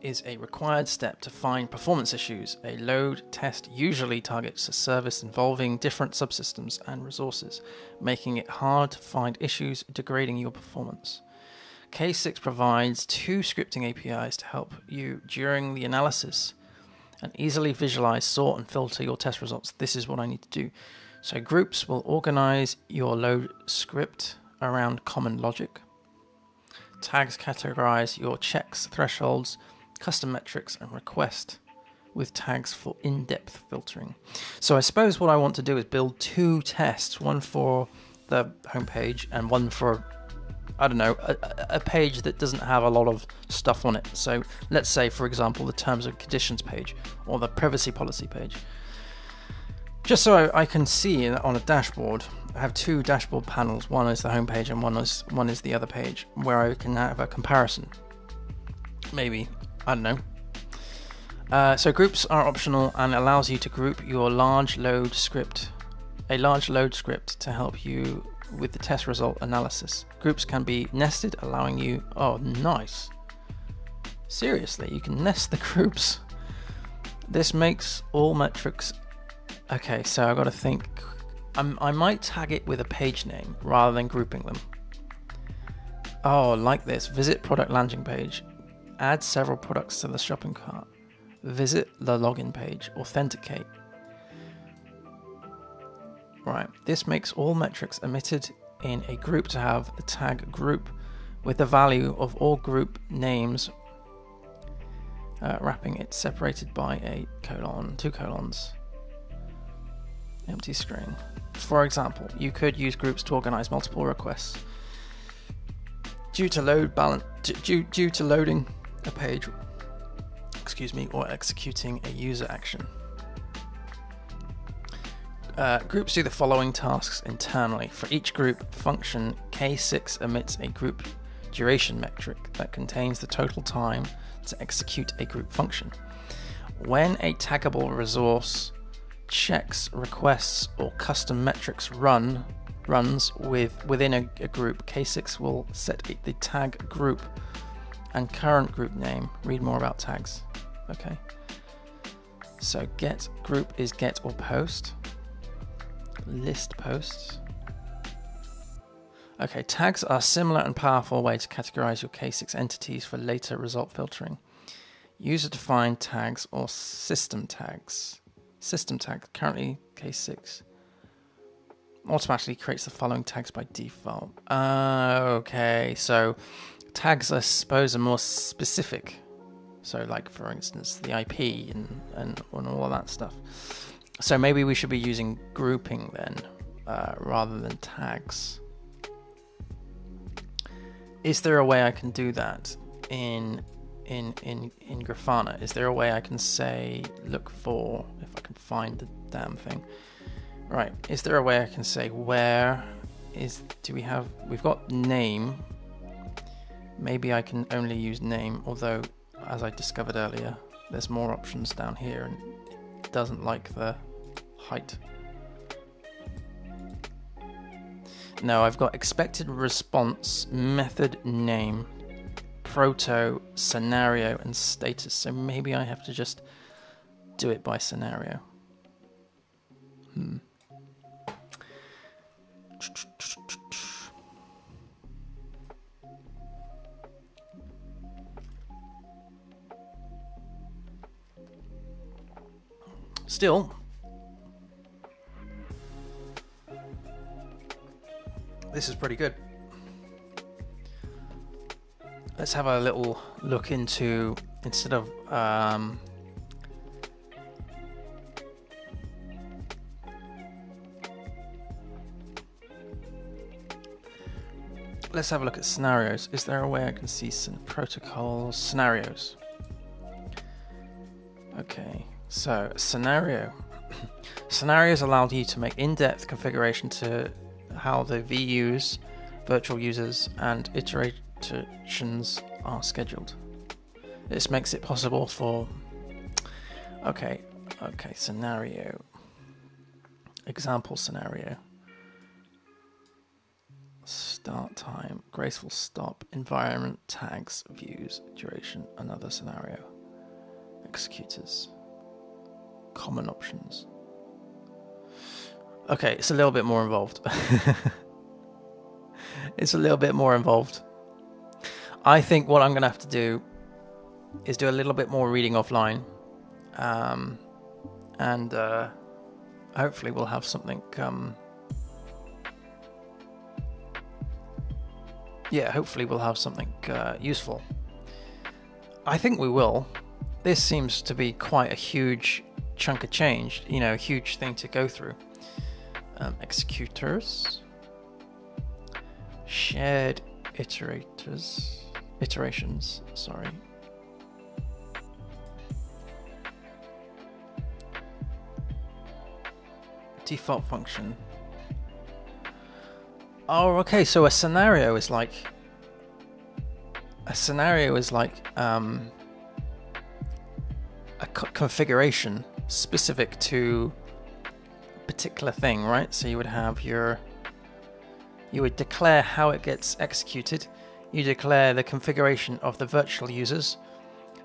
is a required step to find performance issues. A load test usually targets a service involving different subsystems and resources, making it hard to find issues degrading your performance. K6 provides two scripting APIs to help you during the analysis and easily visualize, sort, and filter your test results. This is what I need to do. So, groups will organize your load script around common logic. Tags categorize your checks, thresholds, custom metrics, and request with tags for in depth filtering. So, I suppose what I want to do is build two tests one for the homepage and one for I don't know, a, a, page that doesn't have a lot of stuff on it. So let's say, for example, the terms and conditions page or the privacy policy page. Just so I can see on a dashboard, I have two dashboard panels. One is the home page and one is one is the other page, where I can have a comparison. Maybe I don't know. Uh, so groups are optional and allows you to group your large load script, a large load script to help you with the test result analysis. Groups can be nested, allowing you. Oh, nice. Seriously, you can nest the groups. This makes all metrics. Okay, so I've got to think. I'm, I might tag it with a page name rather than grouping them. Oh, like this. Visit product landing page. Add several products to the shopping cart. Visit the login page. Authenticate. Right, this makes all metrics emitted in a group to have the tag group with the value of all group names uh, wrapping it separated by a colon, two colons, empty string. For example, you could use groups to organize multiple requests. Due to load balance, due, due to loading a page, excuse me, or executing a user action. Uh, groups do the following tasks internally. For each group function, K6 emits a group duration metric that contains the total time to execute a group function. When a taggable resource checks, requests, or custom metrics run runs with within a, a group, K6 will set the tag group and current group name. Read more about tags. Okay. So get group is get or post list posts. Okay, tags are a similar and powerful way to categorize your K6 entities for later result filtering. User defined tags or system tags. System tag, currently K6, automatically creates the following tags by default. Uh, okay, so tags, I suppose, are more specific. So, like for instance, the IP and, and, and all that stuff. So maybe we should be using grouping then, uh, rather than tags. Is there a way I can do that in in in in Grafana? Is there a way I can say look for if I can find the damn thing? Right. Is there a way I can say where is do we have we've got name. Maybe I can only use name, although as I discovered earlier, there's more options down here and it doesn't like the height. No, I've got expected response, method name, proto, scenario, and status. So maybe I have to just do it by scenario. Hmm. Still, this is pretty good. Let's have a little look into instead of um, let's have a look at scenarios. Is there a way I can see some protocols scenarios? Okay, so scenario. Scenarios allow you to make in-depth configuration to how the VUs, virtual users, and iterations are scheduled. This makes it possible for. Okay, okay, scenario. Example scenario. Start time, graceful stop, environment, tags, VUs, duration, another scenario. Executors. Common options. Okay, it's a little bit more involved. it's a little bit more involved. I think what I'm going to have to do is do a little bit more reading offline. Um, and uh, hopefully we'll have something. Um, yeah, hopefully we'll have something uh, useful. I think we will. This seems to be quite a huge chunk of change, you know, a huge thing to go through um, executors, shared iterators, iterations, sorry. Default function. Oh, okay, so a scenario is like a scenario is like um, a co configuration specific to particular thing, right? So you would have your, you would declare how it gets executed. You declare the configuration of the virtual users,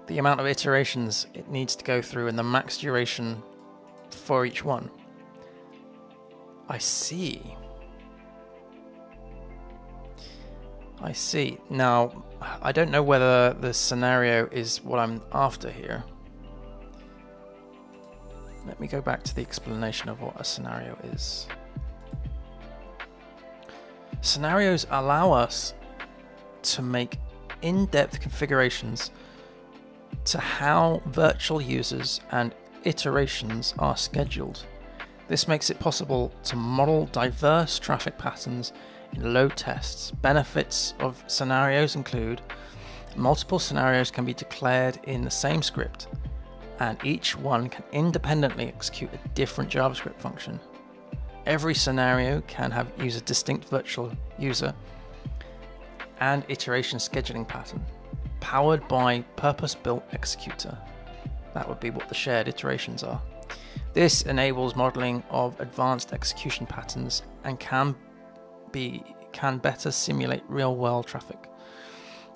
the amount of iterations it needs to go through, and the max duration for each one. I see. I see. Now, I don't know whether the scenario is what I'm after here. Let me go back to the explanation of what a scenario is. Scenarios allow us to make in-depth configurations to how virtual users and iterations are scheduled. This makes it possible to model diverse traffic patterns in load tests. Benefits of scenarios include multiple scenarios can be declared in the same script, and each one can independently execute a different JavaScript function. Every scenario can have use a distinct virtual user and iteration scheduling pattern, powered by purpose-built executor. That would be what the shared iterations are. This enables modeling of advanced execution patterns and can be can better simulate real-world traffic.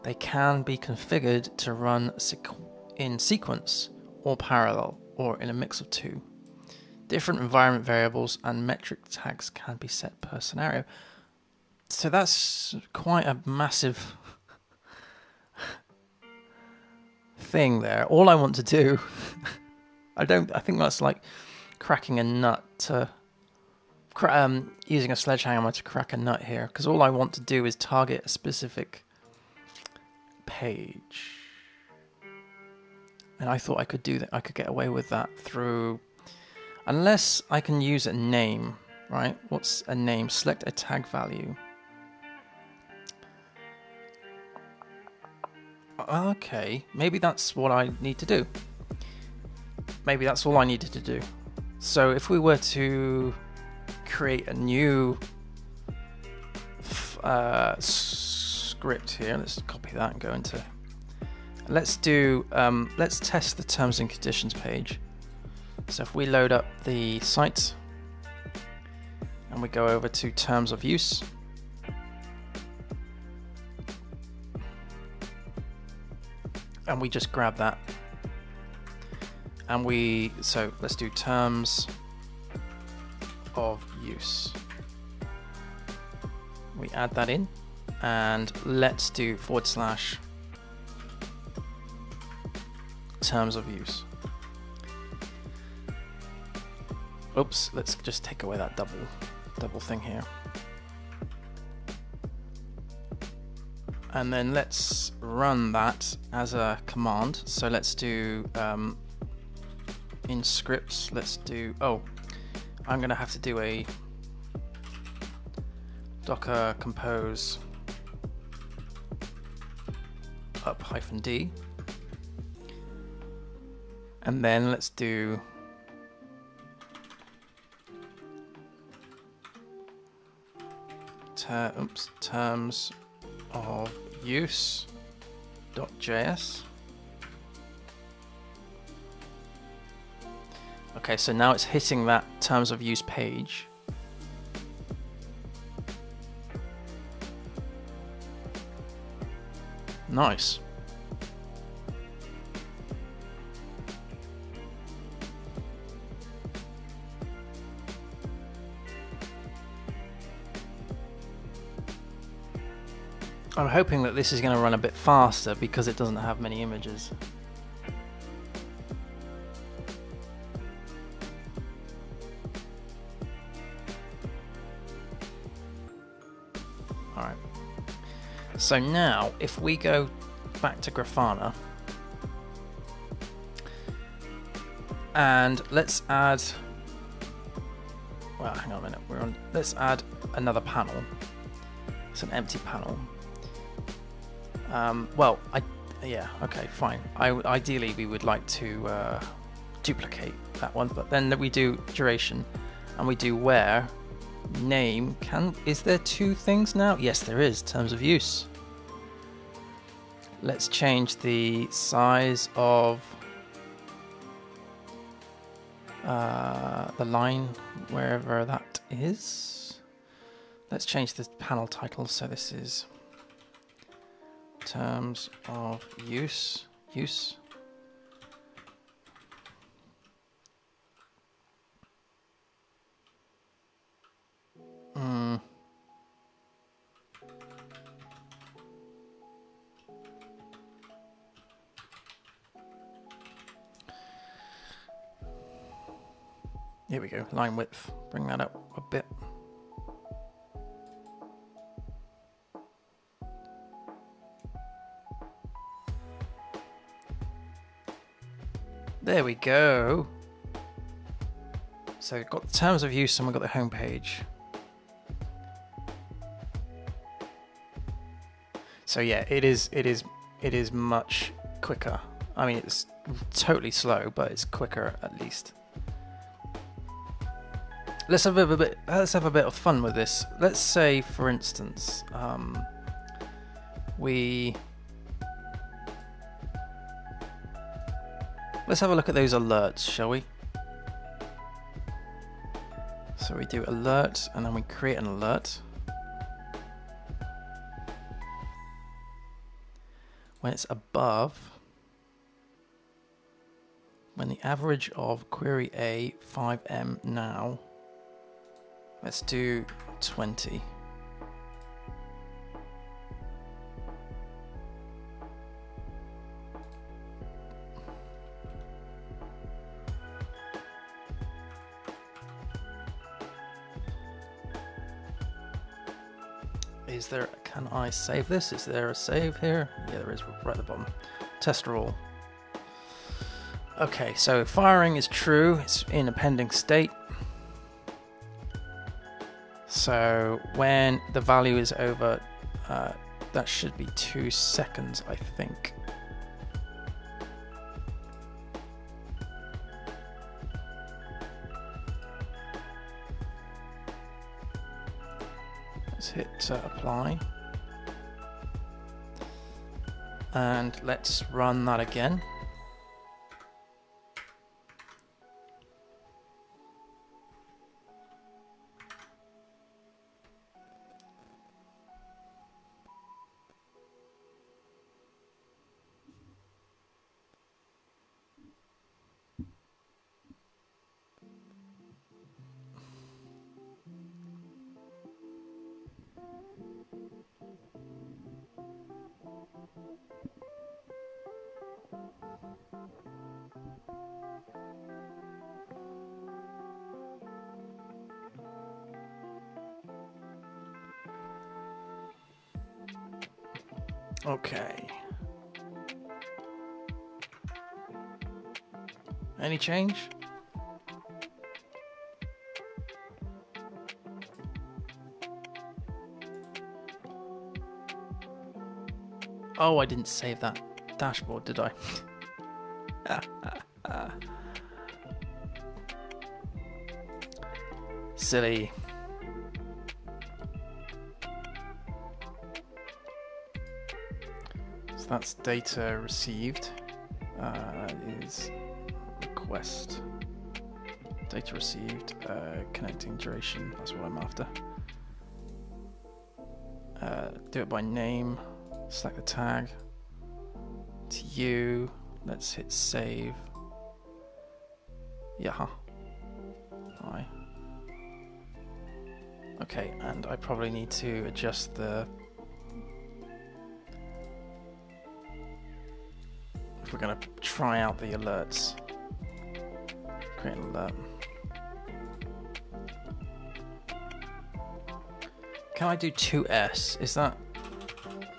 They can be configured to run sequ in sequence or parallel, or in a mix of two. Different environment variables and metric tags can be set per scenario. So that's quite a massive thing there. All I want to do, I don't, I think that's like cracking a nut to, um, using a sledgehammer to crack a nut here, because all I want to do is target a specific page. And I thought I could do that. I could get away with that through, unless I can use a name, right? What's a name? Select a tag value. Okay, maybe that's what I need to do. Maybe that's all I needed to do. So if we were to create a new uh, script here, let's copy that and go into let's do, um, let's test the terms and conditions page. So if we load up the site and we go over to terms of use, and we just grab that and we, so let's do terms of use. We add that in and let's do forward slash terms of use. Oops, let's just take away that double double thing here. And then let's run that as a command. So let's do um, in scripts, let's do, oh, I'm gonna have to do a docker compose up hyphen d and then let's do ter oops, terms of use .js. Okay, so now it's hitting that terms of use page. Nice. I'm hoping that this is going to run a bit faster because it doesn't have many images. Alright. So now, if we go back to Grafana, and let's add, well, hang on a minute, we're on, let's add another panel. It's an empty panel. Um, well, I, yeah, okay, fine. I, ideally, we would like to uh, duplicate that one, but then we do duration, and we do where name. Can is there two things now? Yes, there is. Terms of use. Let's change the size of uh, the line wherever that is. Let's change the panel title. So this is terms of use, use. Mm. Here we go, line width. Bring that up a bit. There we go. So we've got the terms of use and we've got the home page. So yeah, it is it is it is much quicker. I mean it's totally slow, but it's quicker at least. Let's have a bit let's have a bit of fun with this. Let's say for instance, um, we Let's have a look at those alerts, shall we? So we do alert and then we create an alert. When it's above, when the average of query A 5M now, let's do 20. There, can I save this? Is there a save here? Yeah, there is, right at the bottom. Test rule. Okay, so firing is true, it's in a pending state. So when the value is over, uh, that should be two seconds, I think. Uh, apply. And let's run that again. change? Oh, I didn't save that dashboard, did I? Silly. So that's data received uh, is request. Data received, uh, connecting duration, that's what I'm after. Uh, do it by name, select the tag. To you, let's hit save. Yeah. Hi. Okay, and I probably need to adjust the if we're going to try out the alerts. An alert. Can I do 2S? Is that...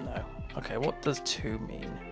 No. Okay, what does 2 mean?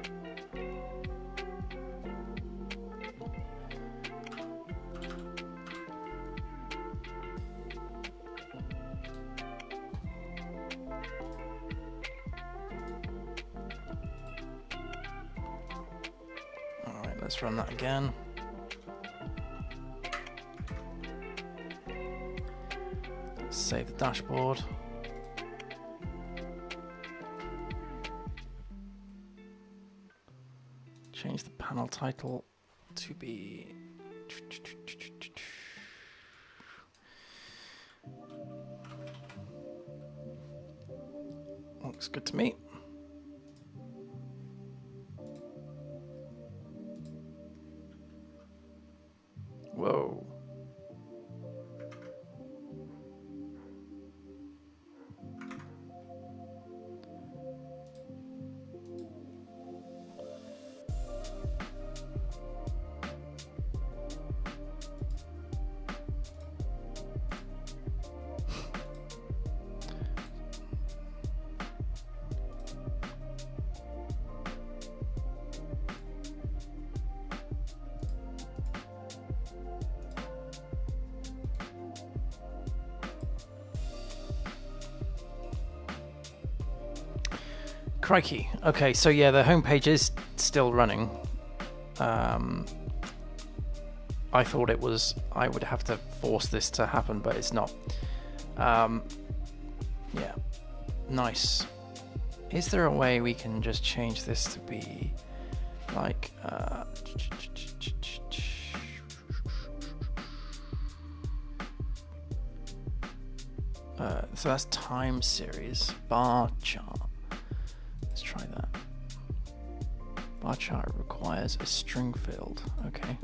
Crikey. Okay, so yeah, the homepage is still running. Um, I thought it was, I would have to force this to happen, but it's not. Um, yeah, nice. Is there a way we can just change this to be like, uh, uh, so that's time series, bar chart. Bar chart requires a string field. Okay.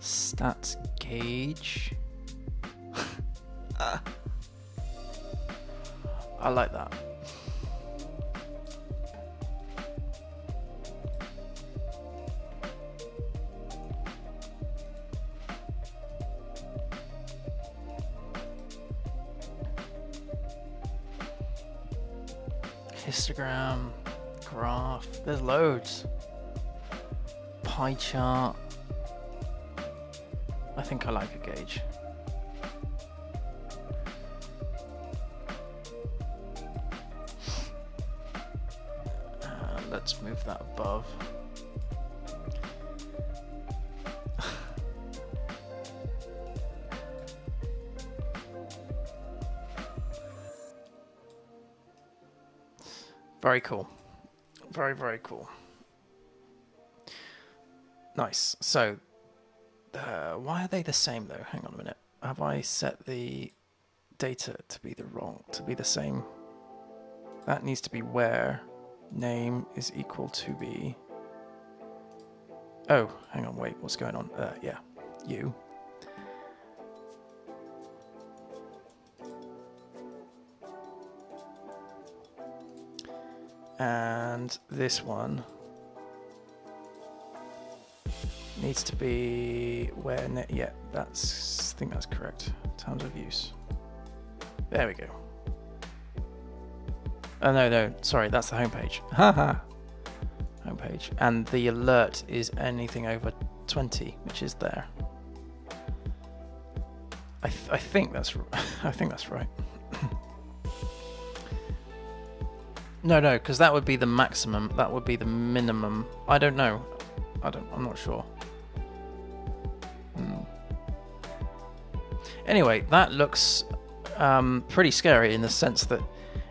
Stats gauge. Ah. I like that. histogram, graph. There's loads. Pie chart. I think I like a gauge. So, uh, why are they the same though? Hang on a minute. Have I set the data to be the wrong, to be the same? That needs to be where name is equal to be. Oh, hang on, wait, what's going on? Uh, yeah, you. and this one needs to be where ne- yeah that's I think that's correct terms of use there we go oh no no sorry that's the homepage haha homepage and the alert is anything over 20 which is there I, th- I think that's I think that's right No, no, because that would be the maximum. That would be the minimum. I don't know. I don't. I'm not sure. Anyway, that looks um, pretty scary in the sense that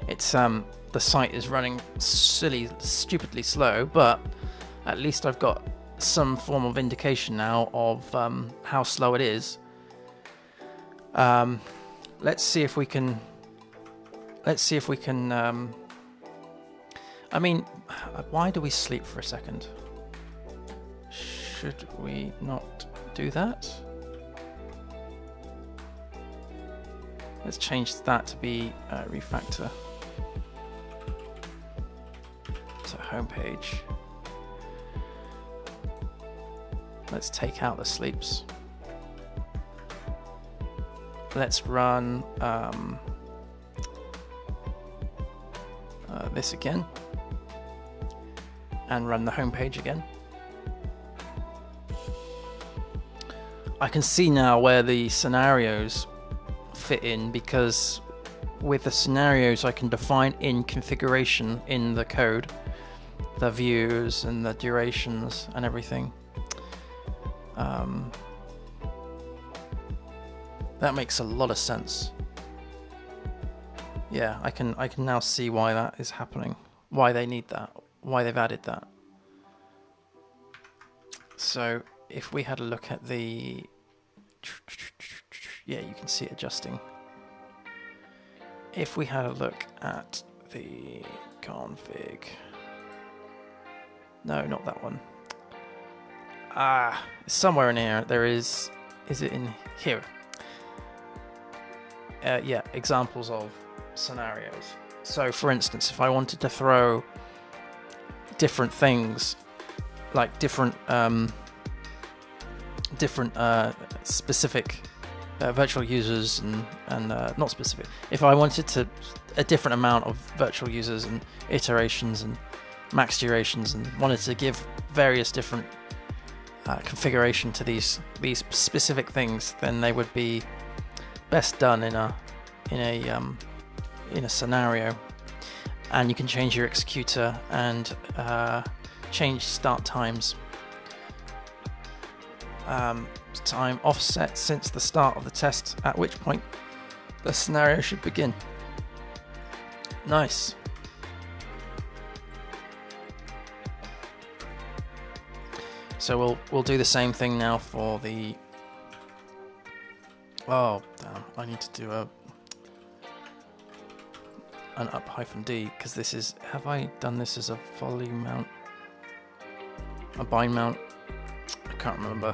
it's um, the site is running silly, stupidly slow, but at least I've got some form of indication now of um, how slow it is. Um, let's see if we can. Let's see if we can. Um, I mean, why do we sleep for a second? Should we not do that? Let's change that to be uh, refactor to homepage. Let's take out the sleeps. Let's run um, uh, this again and run the homepage again. I can see now where the scenarios fit in because with the scenarios I can define in configuration in the code the VUs and the durations and everything. Um, that makes a lot of sense. Yeah, I can I can now see why that is happening. Why they need that. Why they've added that. So if we had a look at the yeah, you can see it adjusting. If we had a look at the config, no, not that one. Ah, somewhere in here there is. Is it in here? Uh, yeah, examples of scenarios. So, for instance, if I wanted to throw different things, like different, um, different uh, specific uh, virtual users and and uh, not specific. If I wanted to a different amount of virtual users and iterations and max durations and wanted to give various different uh, configuration to these these specific things, then they would be best done in a in a um, in a scenario. And you can change your executor and uh, change start times. Um, time offset since the start of the test, at which point the scenario should begin. Nice. So we'll we'll do the same thing now for the. Oh damn! I need to do a an up hyphen d because this is. Have I done this as a volley mount? A bind mount? I can't remember.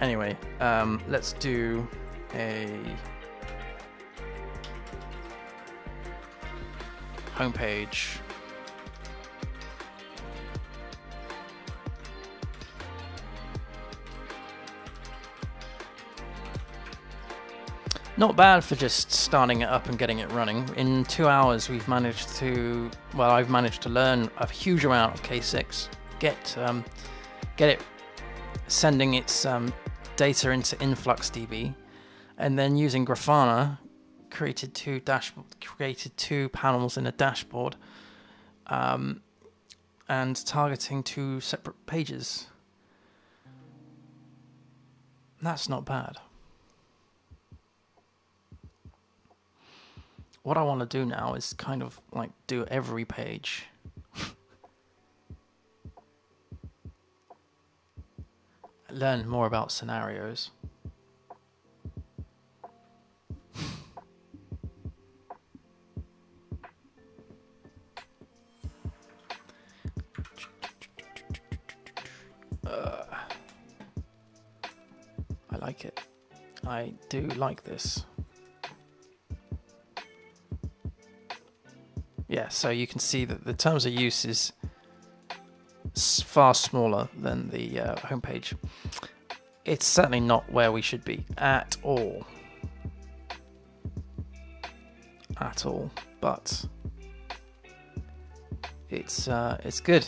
Anyway, um, let's do a homepage Not bad for just starting it up and getting it running. In two hours, we've managed to, well, I've managed to learn a huge amount of K6, get um, get it sending its um, data into InfluxDB, and then using Grafana, created two dashboard, created two panels in a dashboard, um, and targeting two separate pages. That's not bad. what I want to do now is kind of like do every page. Learn more about scenarios. Uh, I like it. I do like this. Yeah, so you can see that the terms of use is far smaller than the uh, homepage. It's certainly not where we should be at all. At all, but it's uh, it's good.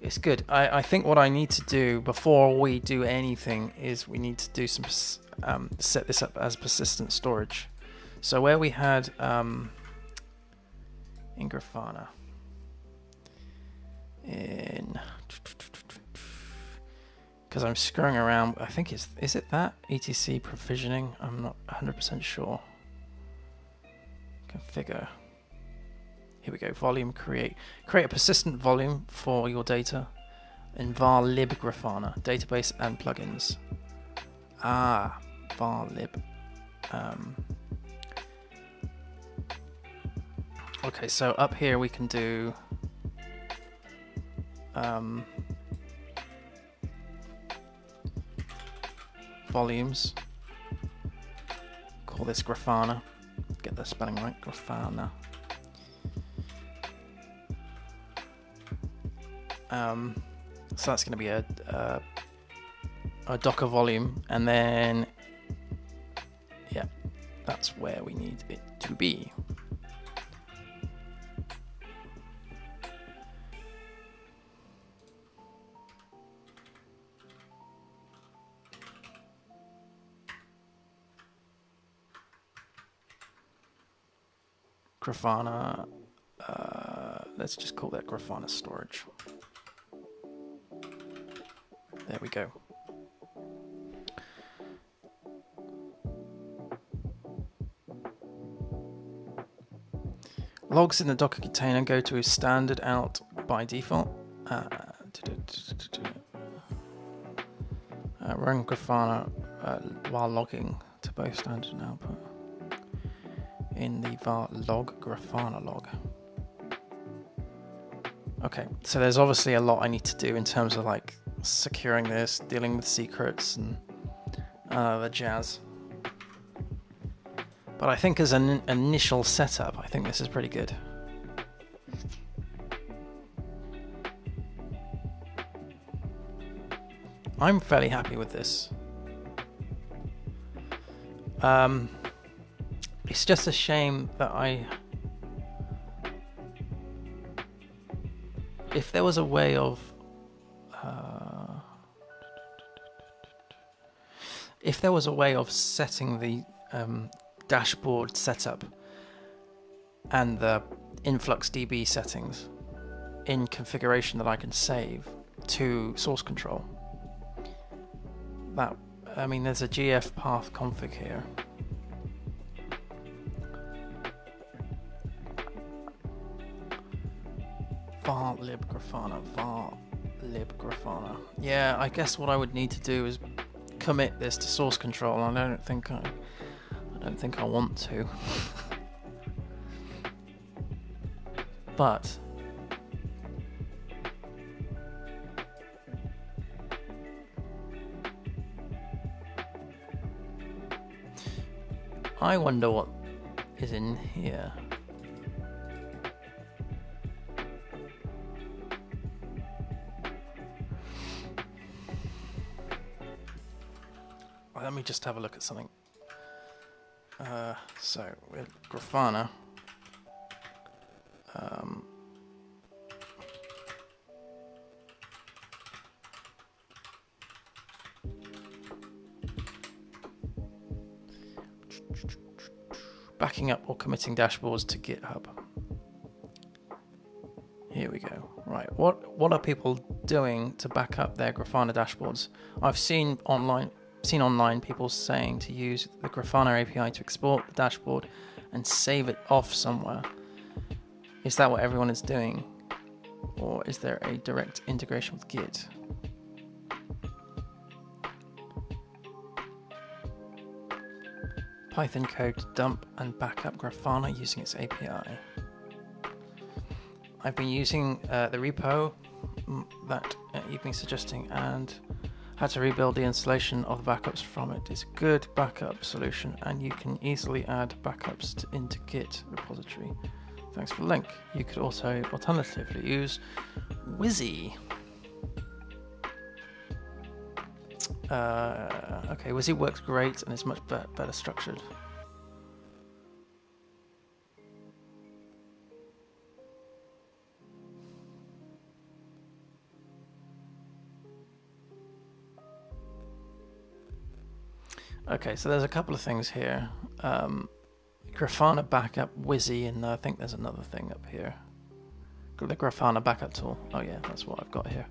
It's good. I, I think what I need to do before we do anything is we need to do some um, set this up as persistent storage. So where we had um, in Grafana. In because I'm screwing around. I think it's is it that etc provisioning. I'm not 100% sure. configure. Here we go. Volume create. Create a persistent volume for your data in var lib Grafana database and plugins. Ah, var lib. Um, okay, so up here we can do. Um, volumes. Call this Grafana. Get the spelling right. Grafana. Um, so that's going to be a, a, a Docker volume, and then yeah, that's where we need it to be. Grafana, uh, let's just call that Grafana storage. There we go. Logs in the Docker container go to standard out by default. Uh, uh, run Grafana uh, while logging to both standard and output in the var log Grafana log. Okay, so there's obviously a lot I need to do in terms of like securing this, dealing with secrets and uh, the jazz. But I think as an initial setup, I think this is pretty good. I'm fairly happy with this. Um, it's just a shame that I. If there was a way of. Uh, if there was a way of setting the um, dashboard setup and the InfluxDB settings in configuration that I can save to source control. That I mean, there's a GF path config here. Lib grafana var lib grafana. Yeah, I guess what I would need to do is commit this to source control. I don't think I, I don't think I want to. but I wonder what is in here. Just have a look at something. Uh, so with Grafana, um, backing up or committing dashboards to GitHub. Here we go. Right, what what are people doing to back up their Grafana dashboards? I've seen online seen online people saying to use the Grafana API to export the dashboard and save it off somewhere. Is that what everyone is doing? Or is there a direct integration with Git? Python code to dump and backup Grafana using its API. I've been using uh, the repo mm, that uh, you've been suggesting and how to rebuild the installation of the backups from it is a good backup solution and you can easily add backups to, into Git repository. Thanks for the link. You could also alternatively use Wizzy. Uh, okay, Wizzy works great and is much be better structured. Okay, so there's a couple of things here. Um, Grafana backup, Wizzy, and I think there's another thing up here. The Grafana backup tool. Oh yeah, that's what I've got here.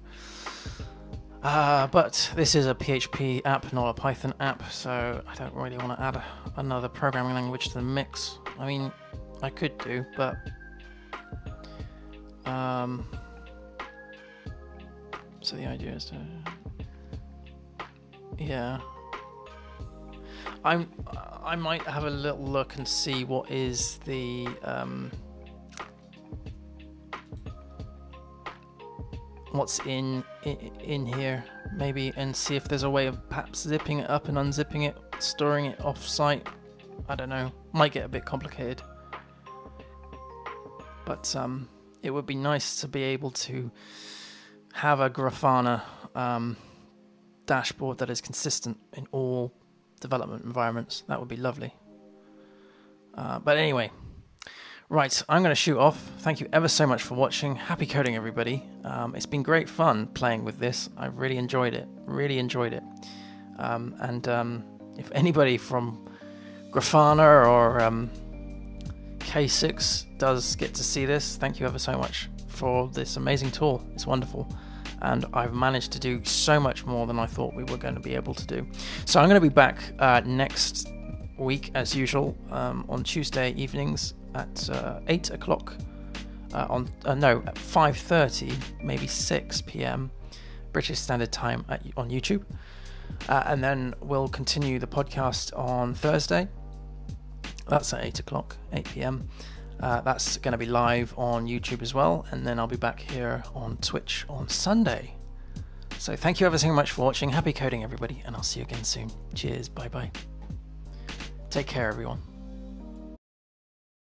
Uh, but this is a PHP app, not a Python app, so I don't really want to add another programming language to the mix. I mean, I could do, but um, so the idea is to yeah. I'm I might have a little look and see what is the um, what's in, in in here maybe and see if there's a way of perhaps zipping it up and unzipping it storing it off site I don't know. Might get a bit complicated. But um, it would be nice to be able to have a Grafana um, dashboard that is consistent in all development environments. That would be lovely. Uh, but anyway, right, I'm going to shoot off. Thank you ever so much for watching. Happy coding, everybody. Um, it's been great fun playing with this. I really enjoyed it. Really enjoyed it. Um, and um, if anybody from Grafana or um, K6 does get to see this, thank you ever so much for this amazing tool. It's wonderful and I've managed to do so much more than I thought we were going to be able to do. So I'm going to be back uh, next week as usual um, on Tuesday evenings at uh, eight o'clock. Uh, on uh, no at 5:30 maybe 6 p.m. British Standard Time at, on YouTube, uh, and then we'll continue the podcast on Thursday. That's at 8 o'clock 8 p.m. Uh, that's going to be live on YouTube as well, and then I'll be back here on Twitch on Sunday. So thank you ever so much for watching. Happy coding, everybody, and I'll see you again soon. Cheers. Bye bye. Take care, everyone.